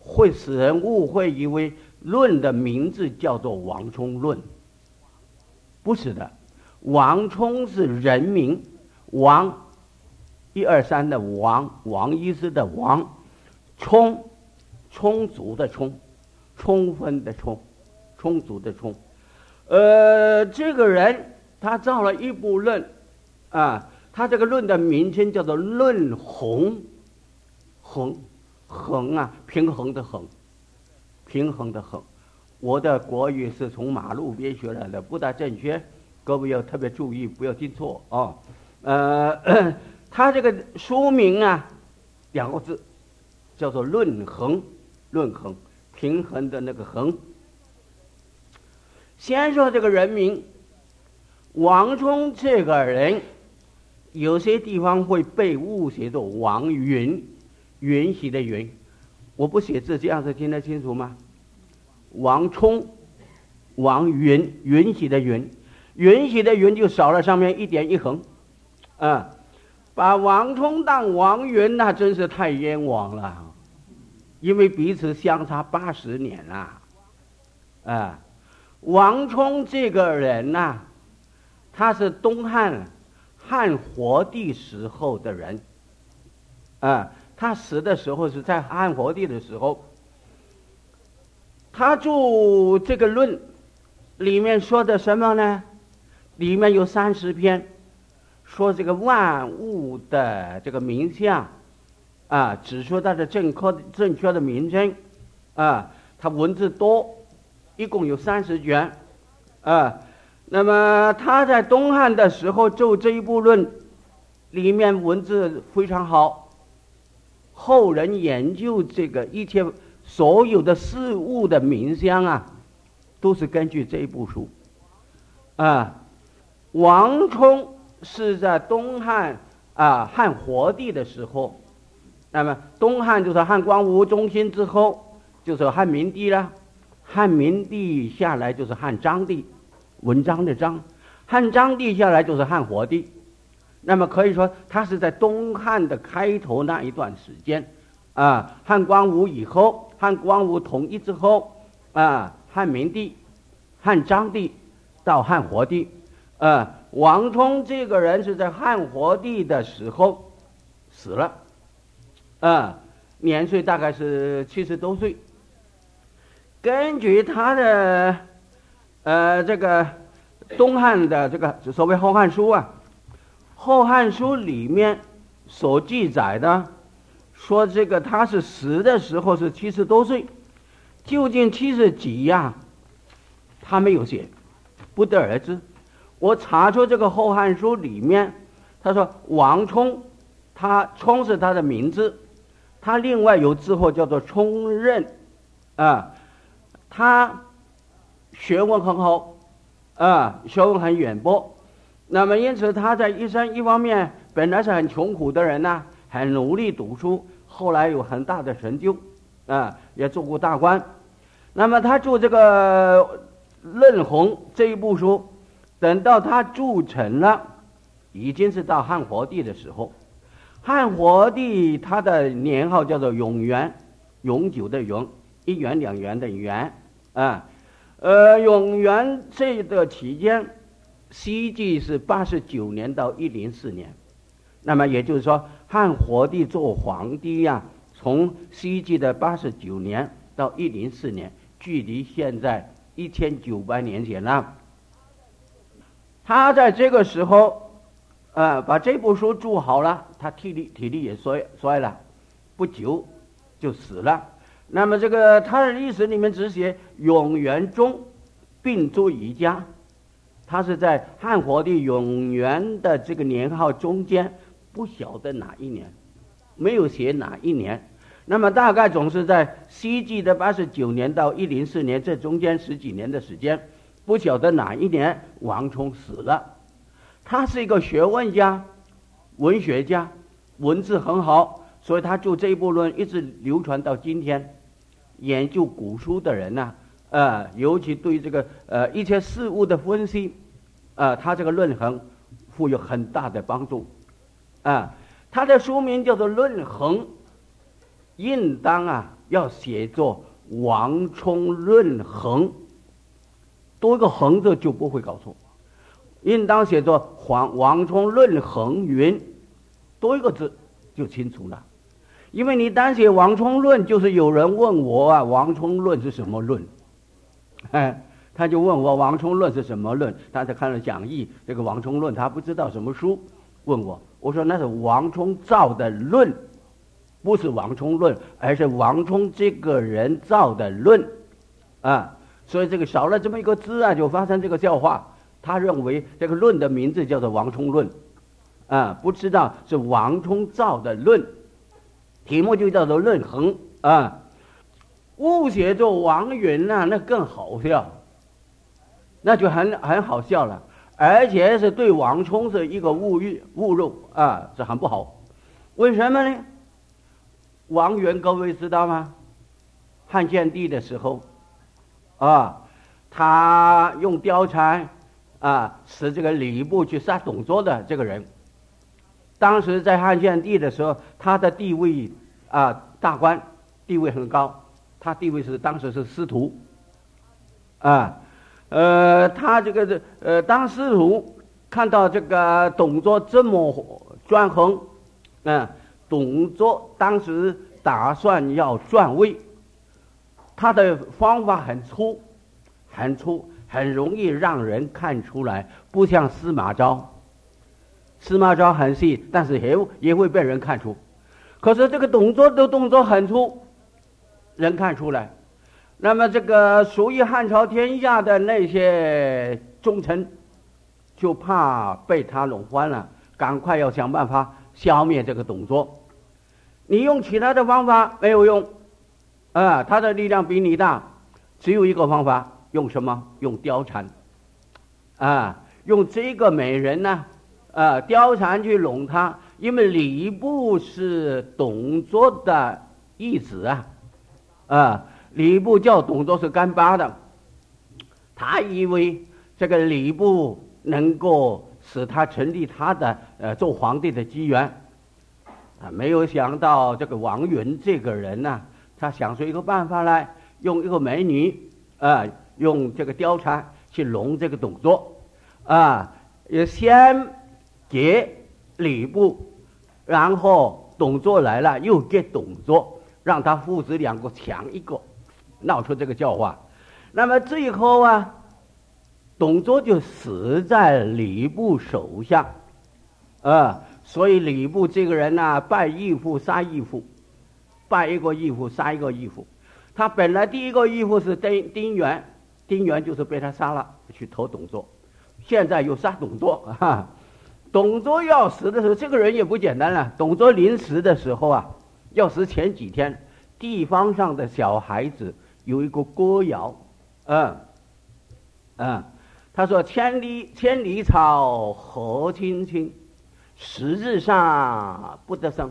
会使人误会以为论的名字叫做王充论，不是的。王充是人名，王一二三的王，王医师的王，充。充足的充，充分的充，充足的充。呃，这个人他造了一部论，啊，他这个论的名称叫做《论衡》，衡，衡啊，平衡的衡，平衡的衡。我的国语是从马路边学来的，不大正确，各位要特别注意，不要听错啊。呃，他这个书名啊，两个字，叫做《论衡》。论衡，平衡的那个衡。先说这个人名，王充这个人，有些地方会被误写作王允，允许的允。我不写字，这样子听得清楚吗？王充，王允，允许的允，允许的允就少了上面一点一横，啊，把王充当王元，那真是太冤枉了，因为彼此相差八十年啊。啊，王充这个人呐，他是东汉汉活帝时候的人，啊，他死的时候是在汉活帝的时候。他著这个论，里面说的什么呢？里面有三十篇，说这个万物的这个名相，啊，指出它的正确正确的名称，啊，它文字多。一共有三十卷，啊，那么他在东汉的时候就这一部论，里面文字非常好。后人研究这个一切所有的事物的名相啊，都是根据这一部书，啊，王充是在东汉啊汉活帝的时候，那么东汉就是汉光武中兴之后，就是汉明帝了。汉明帝下来就是汉章帝，文章的章；汉章帝下来就是汉活帝。那么可以说，他是在东汉的开头那一段时间，啊，汉光武以后，汉光武统一之后，啊，汉明帝、汉章帝到汉活帝，啊，王充这个人是在汉活帝的时候死了，啊，年岁大概是七十多岁。根据他的，呃，这个东汉的这个所谓《后汉书》啊，《后汉书》里面所记载的，说这个他是死的时候是七十多岁，究竟七十几呀？他没有写，不得而知。我查出这个《后汉书》里面，他说王充，他充是他的名字，他另外有字号叫做充任，啊。他学问很好，啊，学问很远博，那么因此他在一生一方面本来是很穷苦的人呢，很努力读书，后来有很大的成就，啊，也做过大官。那么他著这个《论衡》这一部书，等到他铸成了，已经是到汉活帝的时候。汉活帝他的年号叫做永元，永久的永，一元两元的元。啊，呃，永元这个期间，西纪是八十九年到一零四年，那么也就是说，汉活帝做皇帝呀，从西纪的八十九年到一零四年，距离现在一千九百年前了。他在这个时候，呃，把这部书注好了，他体力体力也衰衰了，不久就死了。那么这个他的历史里面只写永元中病卒于家，他是在汉和帝永元的这个年号中间，不晓得哪一年，没有写哪一年。那么大概总是在西纪的八十九年到一零四年这中间十几年的时间，不晓得哪一年王充死了。他是一个学问家、文学家，文字很好，所以他就这一部论一直流传到今天。研究古书的人呢，呃，尤其对这个呃一切事物的分析，呃，他这个论衡，富有很大的帮助，啊，他的书名叫做《论衡》，应当啊要写作《王充论衡》，多一个横字就不会搞错，应当写作《王王充论衡云》，多一个字就清楚了。因为你单写《王充论》，就是有人问我啊，《王充论》是什么论？哎，他就问我《王充论》是什么论？大家看了讲义，这个《王充论》他不知道什么书，问我，我说那是王充造的论，不是王充论，而是王充这个人造的论，啊，所以这个少了这么一个字啊，就发生这个笑话。他认为这个论的名字叫做《王充论》，啊，不知道是王充造的论。题目就叫做《论衡》啊，误写作王允呐，那更好笑，那就很很好笑了，而且是对王充是一个侮辱侮辱啊，是很不好。为什么呢？王允各位知道吗？汉献帝的时候，啊，他用貂蝉啊，使这个吕布去杀董卓的这个人，当时在汉献帝的时候，他的地位啊，大官地位很高，他地位是当时是司徒，啊，呃，他这个是呃，当司徒看到这个董卓这么专横，嗯，董卓当时打算要篡位，他的方法很粗，很粗，很容易让人看出来，不像司马昭。司马昭很细，但是也也会被人看出。可是这个董卓的动作很粗，人看出来。那么这个属于汉朝天下的那些忠臣，就怕被他弄翻了，赶快要想办法消灭这个董卓。你用其他的方法没有用，啊，他的力量比你大，只有一个方法，用什么？用貂蝉，啊，用这个美人呢？啊，貂蝉去拢他，因为礼部是董卓的义子啊，啊，礼部叫董卓是干巴的，他以为这个礼部能够使他成立他的呃做皇帝的机缘，啊，没有想到这个王允这个人呢，他想出一个办法来，用一个美女啊，用这个貂蝉去笼这个董卓，啊，也先。给礼部，然后董卓来了，又给董卓，让他父子两个抢一个，闹出这个笑话。那么最后啊，董卓就死在礼部手下，啊，所以礼部这个人呢，拜义父杀义父，拜一个义父杀一个义父。他本来第一个义父是丁丁原，丁原就是被他杀了，去投董卓，现在又杀董卓 啊。董卓要死的时候，这个人也不简单了。董卓临死的时候啊，要死前几天，地方上的小孩子有一个歌谣，嗯，嗯，他说：“千里千里草，何青青，十日上不得生；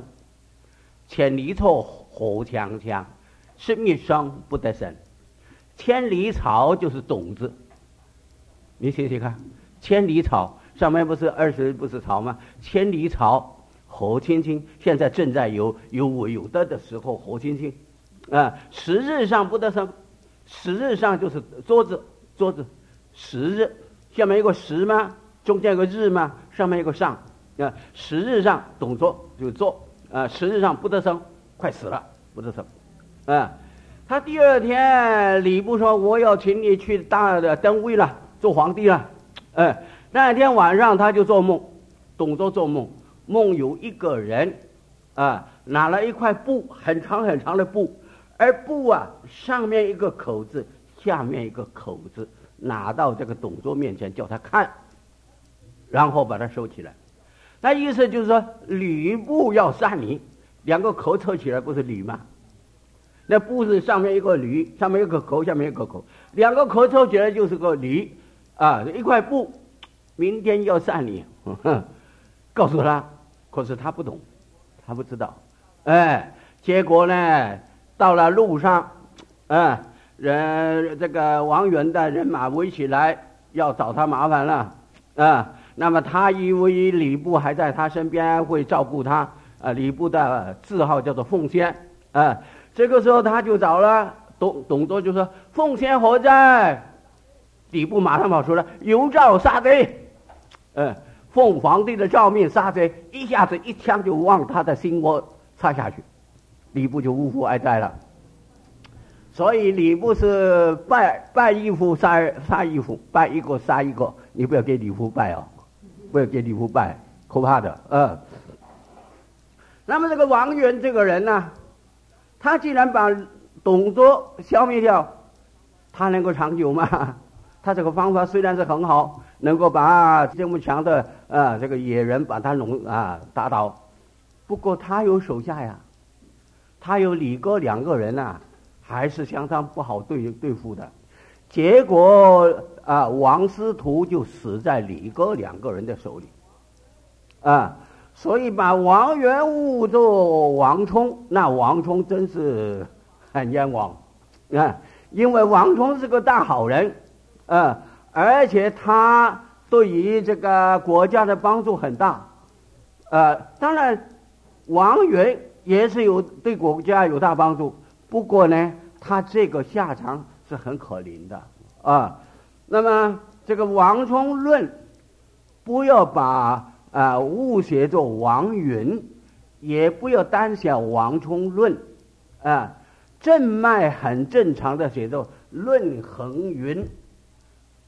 千里草，何强强，十日上不得生。”千里草就是种子，你写写看，千里草。上面不是二十不是草吗？千里草，何青青。现在正在有有我有的的时候，何青青，啊，十日上不得生，十日上就是桌子，桌子，十日，下面有个十吗？中间有个日吗？上面有个上，啊，十日上董卓就做，啊，十日上不得生，快死了，不得生，啊，他第二天礼部说我要请你去大的登位了，做皇帝了，哎。那天晚上，他就做梦，董卓做梦，梦有一个人，啊，拿了一块布，很长很长的布，而布啊上面一个口子，下面一个口子，拿到这个董卓面前叫他看，然后把它收起来。那意思就是说，吕布要杀你，两个口凑起来不是驴吗？那布是上面一个驴，上面一个口，下面一个口，两个口凑起来就是个驴，啊，一块布。明天要杀你，告诉他，可是他不懂，他不知道，哎，结果呢，到了路上，嗯，人这个王源的人马围起来要找他麻烦了，啊，那么他以为吕布还在他身边会照顾他，啊，吕布的字号叫做奉先，啊，这个时候他就找了董董卓，就说奉先何在？吕布马上跑出来，有诏杀贼。嗯，奉皇帝的诏命杀贼，一下子一枪就往他的心窝插下去，吕布就呜呼哀哉了。所以吕布是拜拜义父杀杀义父，拜一个杀一个，你不要给吕布拜哦，不要给吕布拜，可怕的。嗯。那么这个王源这个人呢，他既然把董卓消灭掉，他能够长久吗？他这个方法虽然是很好。能够把这么强的啊这个野人把他弄啊打倒，不过他有手下呀，他有李哥两个人呐，还是相当不好对对付的。结果啊，王司徒就死在李哥两个人的手里，啊，所以把王元误做王充，那王充真是很冤枉啊，因为王充是个大好人，啊。而且他对于这个国家的帮助很大，呃，当然，王源也是有对国家有大帮助。不过呢，他这个下场是很可怜的啊。那么这个王充论，不要把啊误写作王云，也不要单写王充论啊。正脉很正常的写作论衡云，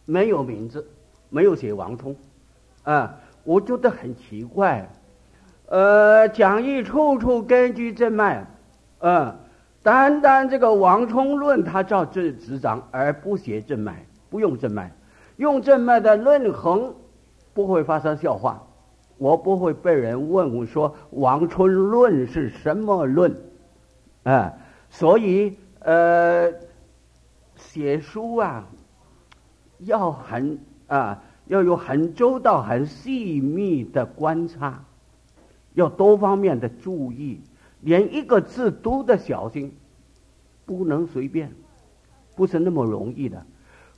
没有名字，没有写王充啊。我觉得很奇怪。呃，讲义处处根据正脉，嗯，单单这个王充论他照这执掌，而不写正脉，不用正脉，用正脉的论衡，不会发生笑话，我不会被人问我说王春论是什么论，啊，所以呃，写书啊，要很啊，要有很周到、很细密的观察。要多方面的注意，连一个字读得小心，不能随便，不是那么容易的。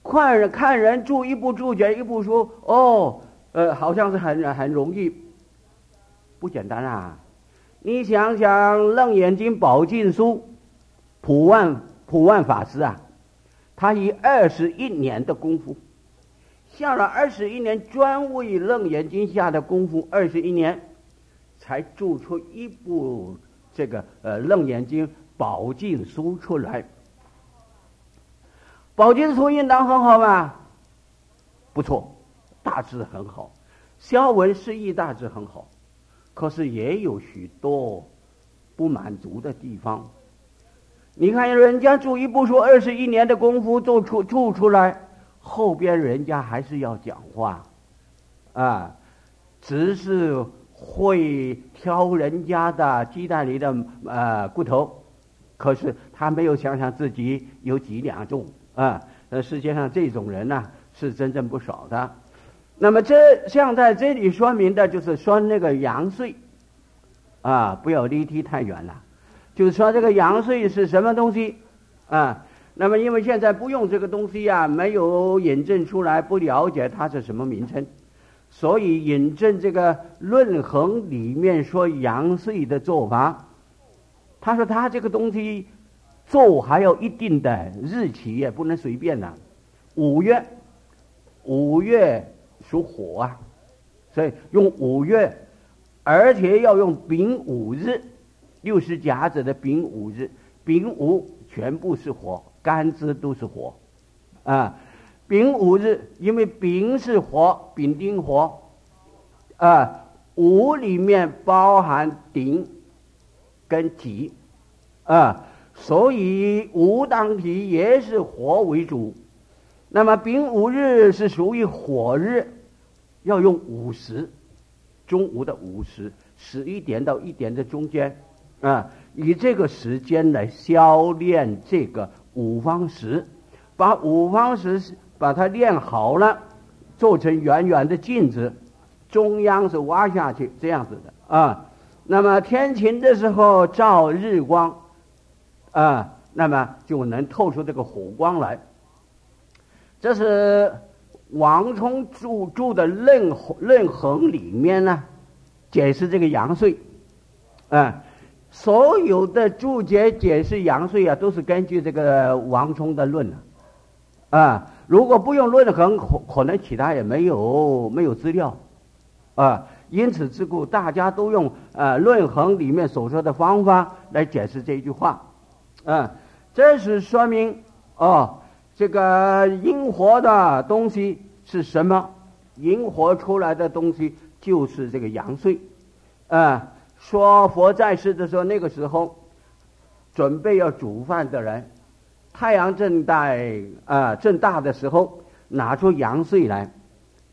看人看人注一部注解一部书，哦，呃，好像是很很容易，不简单啊！你想想《楞严经》宝镜书，普万普万法师啊，他以二十一年的功夫，下了二十一年专为《楞严经》下的功夫，二十一年。才做出一部这个呃《楞严经》宝镜书出来，宝镜书应当很好吧？不错，大致很好，肖文释义大致很好，可是也有许多不满足的地方。你看人家做一部书二十一年的功夫做出做出来，后边人家还是要讲话啊，只是。会挑人家的鸡蛋里的呃骨头，可是他没有想想自己有几两重啊！呃，世界上这种人呢是真正不少的。那么这像在这里说明的就是说那个阳岁啊，不要离题太远了。就是说这个阳岁是什么东西啊？那么因为现在不用这个东西呀，没有引证出来，不了解它是什么名称。所以引证这个论衡里面说阳岁的做法，他说他这个东西做还有一定的日期，也不能随便的。五月，五月属火啊，所以用五月，而且要用丙午日，六十甲子的丙午日，丙午全部是火，干支都是火，啊。丙午日，因为丙是火，丙丁火，啊，午里面包含丁跟己，啊，所以午当体也是火为主。那么丙午日是属于火日，要用午时，中午的午时，十一点到一点的中间，啊，以这个时间来消练这个五方石，把五方石。把它练好了，做成圆圆的镜子，中央是挖下去这样子的啊。那么天晴的时候照日光，啊，那么就能透出这个火光来。这是王充注注的《论论衡》里面呢，解释这个阳岁，啊，所有的注解解释阳岁啊，都是根据这个王充的论啊。如果不用论衡，可可能其他也没有没有资料，啊，因此之故，大家都用呃论衡里面所说的方法来解释这一句话，啊，这是说明哦，这个阴火的东西是什么？阴火出来的东西就是这个阳岁，啊，说佛在世的时候，那个时候准备要煮饭的人。太阳正在啊正大的时候，拿出阳岁来，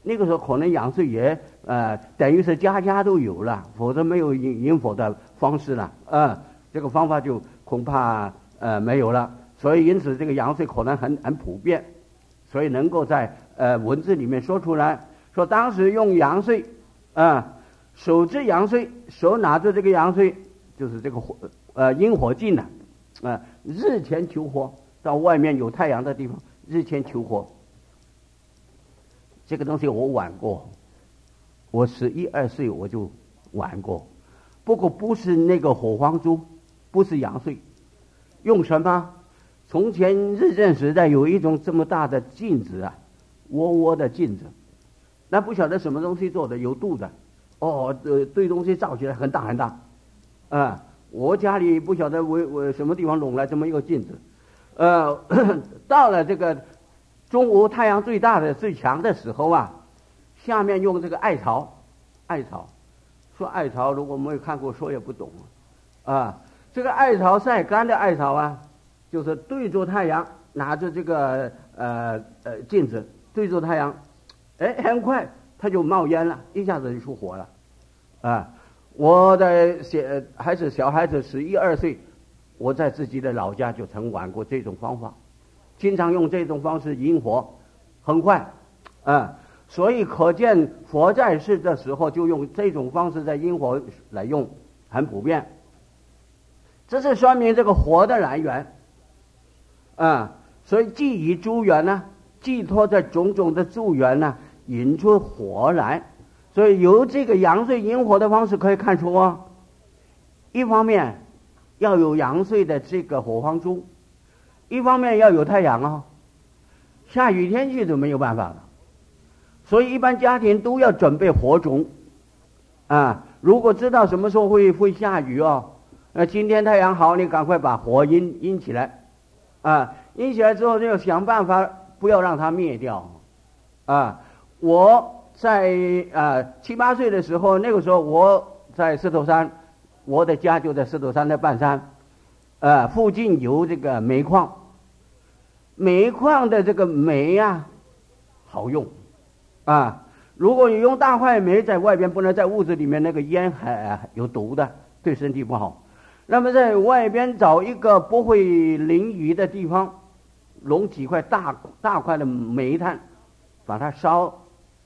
那个时候可能阳岁也呃等于是家家都有了，否则没有引引火的方式了啊，这个方法就恐怕呃没有了。所以因此这个阳岁可能很很普遍，所以能够在呃文字里面说出来，说当时用阳岁啊，手执阳岁，手拿着这个阳岁，就是这个火呃阴火尽了啊，日前求火。到外面有太阳的地方，日前求火。这个东西我玩过，我十一二岁我就玩过，不过不是那个火黄珠，不是阳岁，用什么？从前日治时代有一种这么大的镜子啊，窝窝的镜子，那不晓得什么东西做的，有度的，哦，对对，东西照起来很大很大，啊，我家里不晓得为为什么地方弄来这么一个镜子，呃，到了这个中午太阳最大的最强的时候啊，下面用这个艾草，艾草。说艾草，如果没有看过，说也不懂啊。这个艾草晒干的艾草啊，就是对着太阳，拿着这个呃呃镜子对着太阳，哎，很快它就冒烟了，一下子就出火了啊！我在小还是小孩子，十一二岁，我在自己的老家就曾玩过这种方法，经常用这种方式引火，很快啊。所以可见，佛在世的时候就用这种方式在引火来用，很普遍。这是说明这个火的来源，啊，所以寄于诸缘呢，寄托在种种的诸缘呢，引出火来。所以由这个阳岁引火的方式可以看出哦，一方面要有阳岁的这个火方珠，一方面要有太阳啊。下雨天气就没有办法了。所以，一般家庭都要准备火种，啊，如果知道什么时候会会下雨哦，那今天太阳好，你赶快把火引引起来，啊，引起来之后就要想办法不要让它灭掉，啊，我在啊七八岁的时候，那个时候我在石头山，我的家就在石头山的半山，啊，附近有这个煤矿，煤矿的这个煤呀，好用。啊，如果你用大块煤在外边，不能在屋子里面，那个烟还有毒的，对身体不好。那么在外边找一个不会淋雨的地方，弄几块大大块的煤炭，把它烧，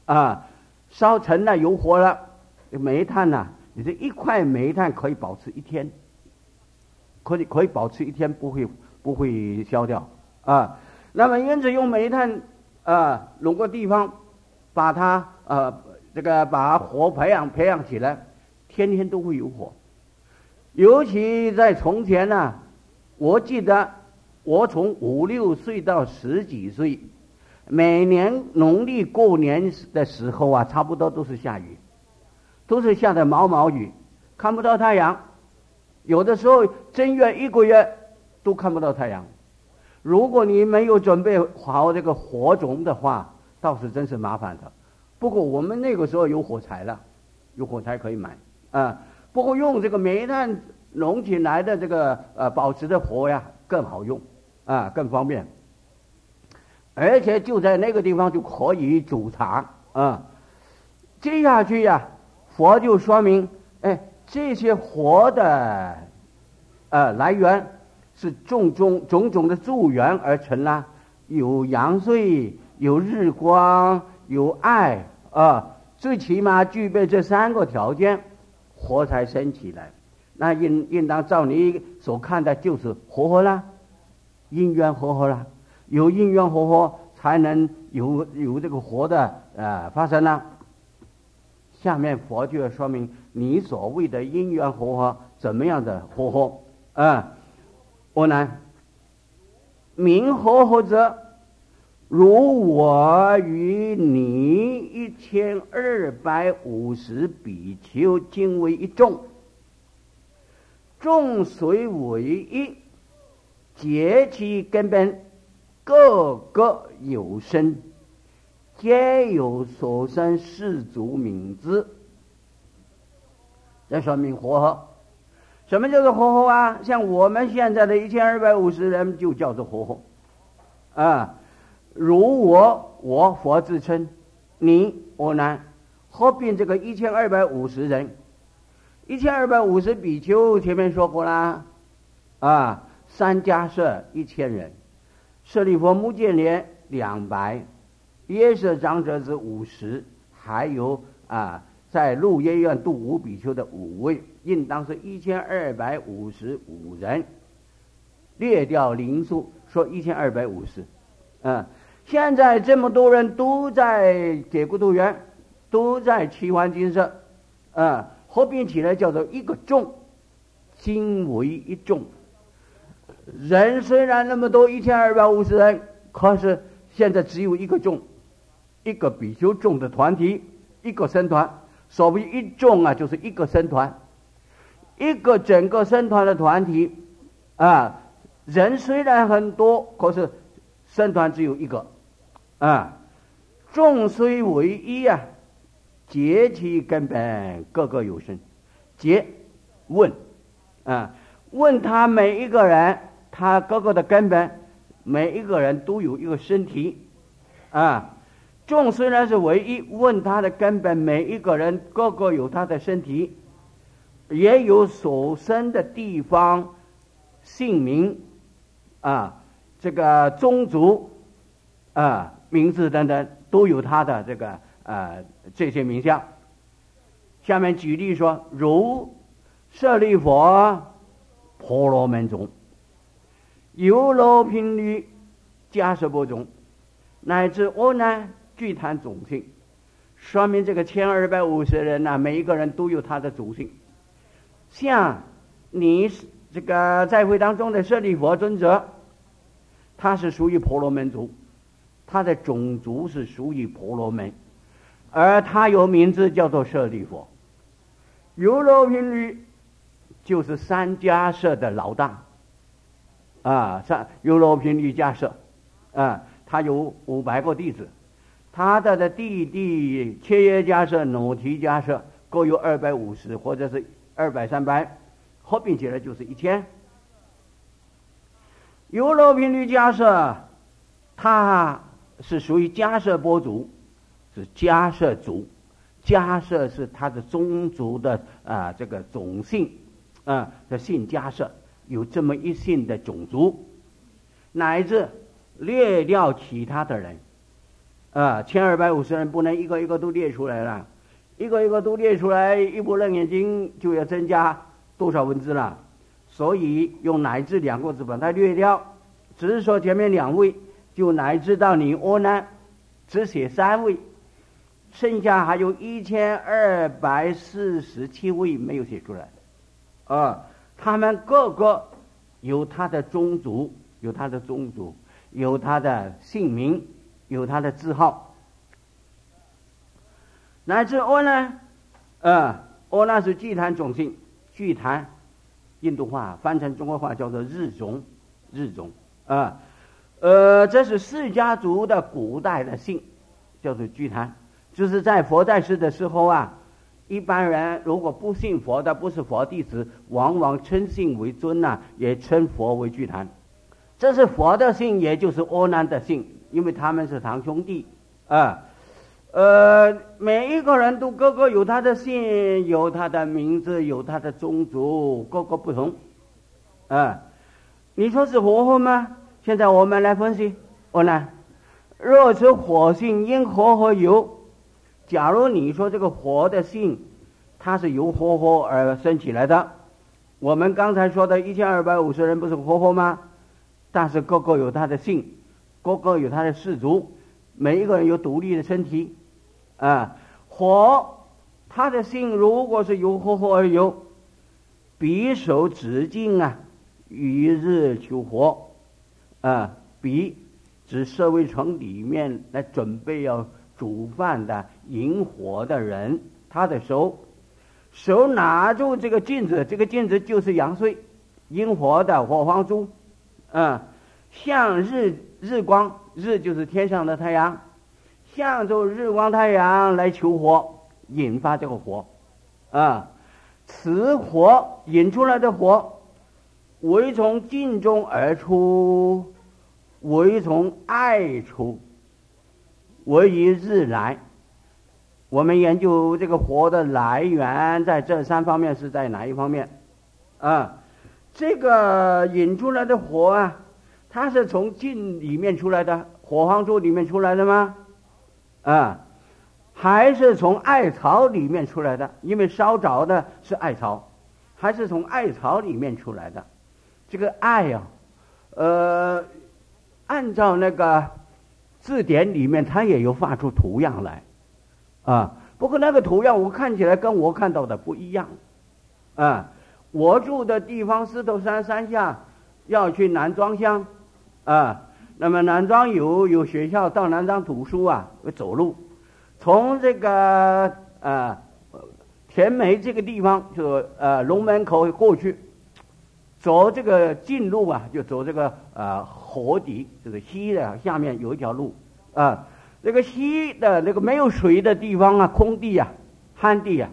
啊，烧成了有火了，煤炭呐，你这一块煤炭可以保持一天，可以可以保持一天不会不会消掉啊。那么因此用煤炭啊弄个地方。把它呃，这个把火培养培养起来，天天都会有火。尤其在从前呢，我记得我从五六岁到十几岁，每年农历过年的时候啊，差不多都是下雨，都是下的毛毛雨，看不到太阳。有的时候正月一个月都看不到太阳。如果你没有准备好这个火种的话，倒是真是麻烦的，不过我们那个时候有火柴了，有火柴可以买啊。不过用这个煤炭弄起来的这个呃保持的火呀更好用啊，更方便。而且就在那个地方就可以煮茶啊。接下去呀，佛就说明，哎，这些火的呃来源是种种种种的助缘而成啦，有阳岁。有日光，有爱啊，最起码具备这三个条件，火才生起来。那应应当照你所看的，就是活活啦，因缘活活啦，有因缘活活，才能有有这个活的啊发生啦。下面佛就要说明你所谓的因缘活活怎么样的活活啊？我呢，明活活者。如我与你一千二百五十比丘均为一众，众随为一，结其根本，各个有身，皆有所生世族名字。这说明和合。什么叫做和合啊？像我们现在的一千二百五十人就叫做和合，啊。如我，我佛自称，你我呢？合并这个一千二百五十人，一千二百五十比丘，前面说过啦，啊，三家舍一千人，舍利佛目犍连两百，耶舍长者子五十，还有啊，在鹿耶院度五比丘的五位，应当是一千二百五十五人。略掉零数，说一千二百五十，嗯。现在这么多人都在解孤独园，都在奇幻金色，啊，合并起来叫做一个众，心为一众。人虽然那么多一千二百五十人，可是现在只有一个众，一个比丘众的团体，一个僧团。所谓一众啊，就是一个僧团，一个整个僧团的团体啊。人虽然很多，可是僧团只有一个啊。众虽为一啊，结其根本各个有身。结问啊，问他每一个人。他各个的根本，每一个人都有一个身体，啊，众虽然是唯一，问他的根本，每一个人各个有他的身体，也有所生的地方、姓名，啊，这个宗族，啊，名字等等，都有他的这个呃这些名相。下面举例说，如舍利佛，婆罗门种。有罗频率，假设播种，乃至我呢，具谈种姓，说明这个千二百五十人呢，每一个人都有他的种姓。像你这个在会当中的舍利佛尊者，他是属于婆罗门族，他的种族是属于婆罗门，而他有名字叫做舍利佛。有漏频率就是三家社的老大。啊，三优罗频率家社，啊，他有五百个弟子，他的的弟弟切耶架设、努提架设各有二百五十或者是二百三百，合并起来就是一千。优罗频率架设，他是属于迦设波族，是迦设族，迦设是他的宗族的啊这个种姓，啊，的姓迦设。有这么一姓的种族，乃至列掉其他的人，啊，千二百五十人不能一个一个都列出来了，一个一个都列出来，一部楞眼睛就要增加多少文字了？所以用乃至两个字把它略掉，只是说前面两位就乃至到你我呢，只写三位，剩下还有一千二百四十七位没有写出来，啊。他们个个有他的宗族，有他的宗族，有他的姓名，有他的字号。乃至我呢，呃，我那是祭坛种姓，祭坛，印度话翻成中国话叫做日种，日种啊，呃这是释迦族的古代的姓，叫做祭坛，就是在佛在世的时候啊。一般人如果不信佛的，不是佛弟子，往往称姓为尊呐，也称佛为具坛。这是佛的姓，也就是阿难的姓，因为他们是堂兄弟啊。呃，每一个人都各个有他的姓，有他的名字，有他的宗族，各个不同啊。你说是活佛吗？现在我们来分析我呢，若是火性，因何何有？假如你说这个火的性，它是由火火而生起来的，我们刚才说的一千二百五十人不是火火吗？但是个个有他的性，个个有他的氏族，每一个人有独立的身体，啊，火，他的性如果是由火火而有，匕首直径啊，与日求火，啊，匕指社会城里面来准备要。煮饭的引火的人，他的手手拿住这个镜子，这个镜子就是阳岁，引火的火方珠，嗯，向日日光，日就是天上的太阳，向着日光太阳来求火，引发这个火，啊，此火引出来的火，为从镜中而出，唯从爱出。唯一日来，我们研究这个火的来源，在这三方面是在哪一方面？啊，这个引出来的火啊，它是从镜里面出来的，火方柱里面出来的吗？啊，还是从艾草里面出来的？因为烧着的是艾草，还是从艾草里面出来的？这个艾呀，呃，按照那个。字典里面它也有画出图样来，啊，不过那个图样我看起来跟我看到的不一样，啊，我住的地方狮头山山下要去南庄乡，啊，那么南庄有有学校到南庄读书啊，走路，从这个啊田梅这个地方就呃龙门口过去，走这个近路啊，就走这个呃河底，就是溪的下面有一条路啊。这个溪的那个没有水的地方啊，空地啊，旱地啊，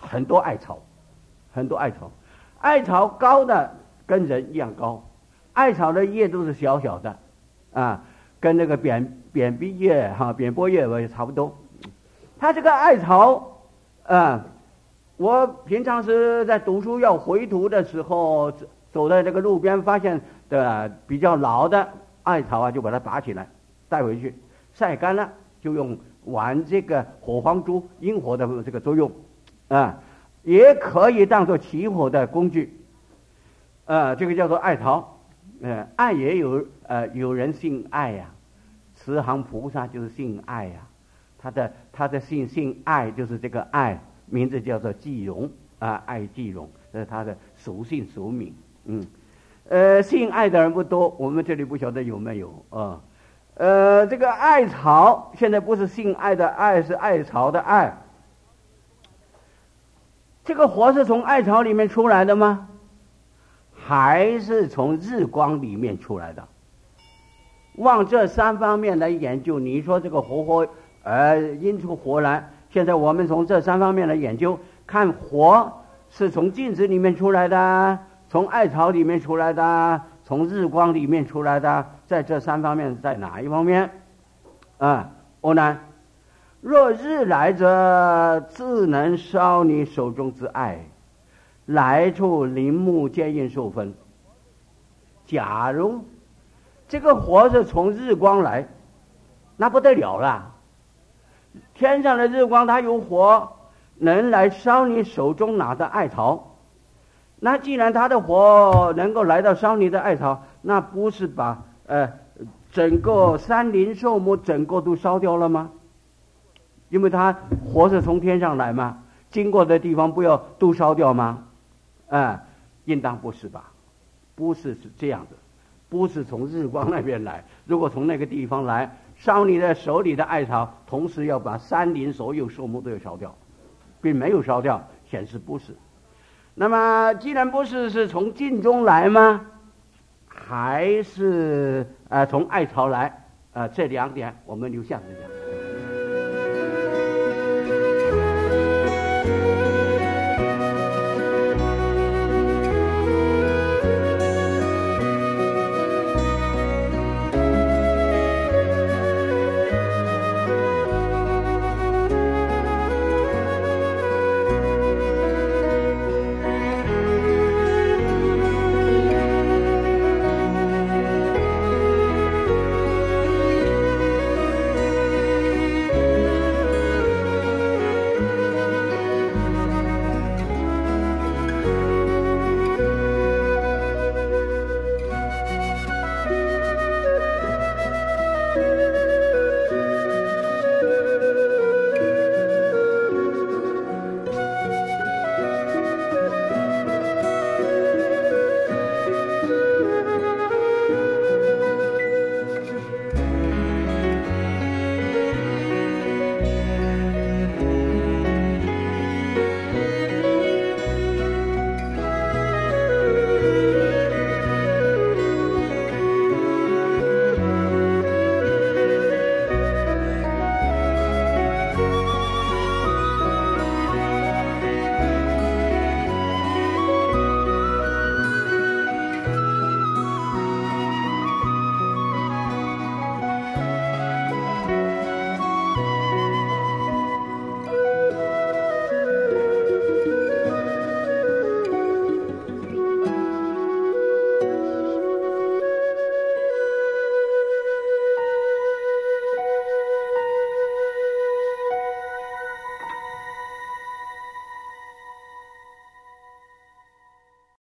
很多艾草，很多艾草，艾草高的跟人一样高，艾草的叶都是小小的，啊，跟那个扁扁壁叶哈扁波叶也差不多。它这个艾草，啊，我平常是在读书要回图的时候走，走在这个路边发现的比较老的艾草啊，就把它拔起来带回去。晒干了就用玩这个火黄珠引火的这个作用，啊，也可以当做起火的工具，啊，这个叫做艾草，呃，艾也有呃有人姓艾呀，慈航菩萨就是姓艾呀，他的他的姓姓艾就是这个艾，名字叫做季荣啊，艾季荣，这是他的属性俗名，嗯，呃，姓艾的人不多，我们这里不晓得有没有啊。呃，这个艾草现在不是姓艾的艾，是艾草的艾。这个火是从艾草里面出来的吗？还是从日光里面出来的？往这三方面来研究，你说这个火火呃引出火来。现在我们从这三方面来研究，看火是从镜子里面出来的，从艾草里面出来的。从日光里面出来的，在这三方面，在哪一方面？啊，欧南，若日来者，自能烧你手中之艾，来处林木坚硬受分。假如这个火是从日光来，那不得了了。天上的日光，它有火，能来烧你手中拿的艾草。那既然他的火能够来到烧你的艾草，那不是把呃整个山林树木整个都烧掉了吗？因为他火是从天上来嘛，经过的地方不要都烧掉吗？嗯，应当不是吧？不是是这样的，不是从日光那边来。如果从那个地方来烧你的手里的艾草，同时要把山林所有树木都要烧掉，并没有烧掉，显示不是。那么，既然不是是从晋中来吗？还是呃从爱朝来？呃，这两点我们留下来讲。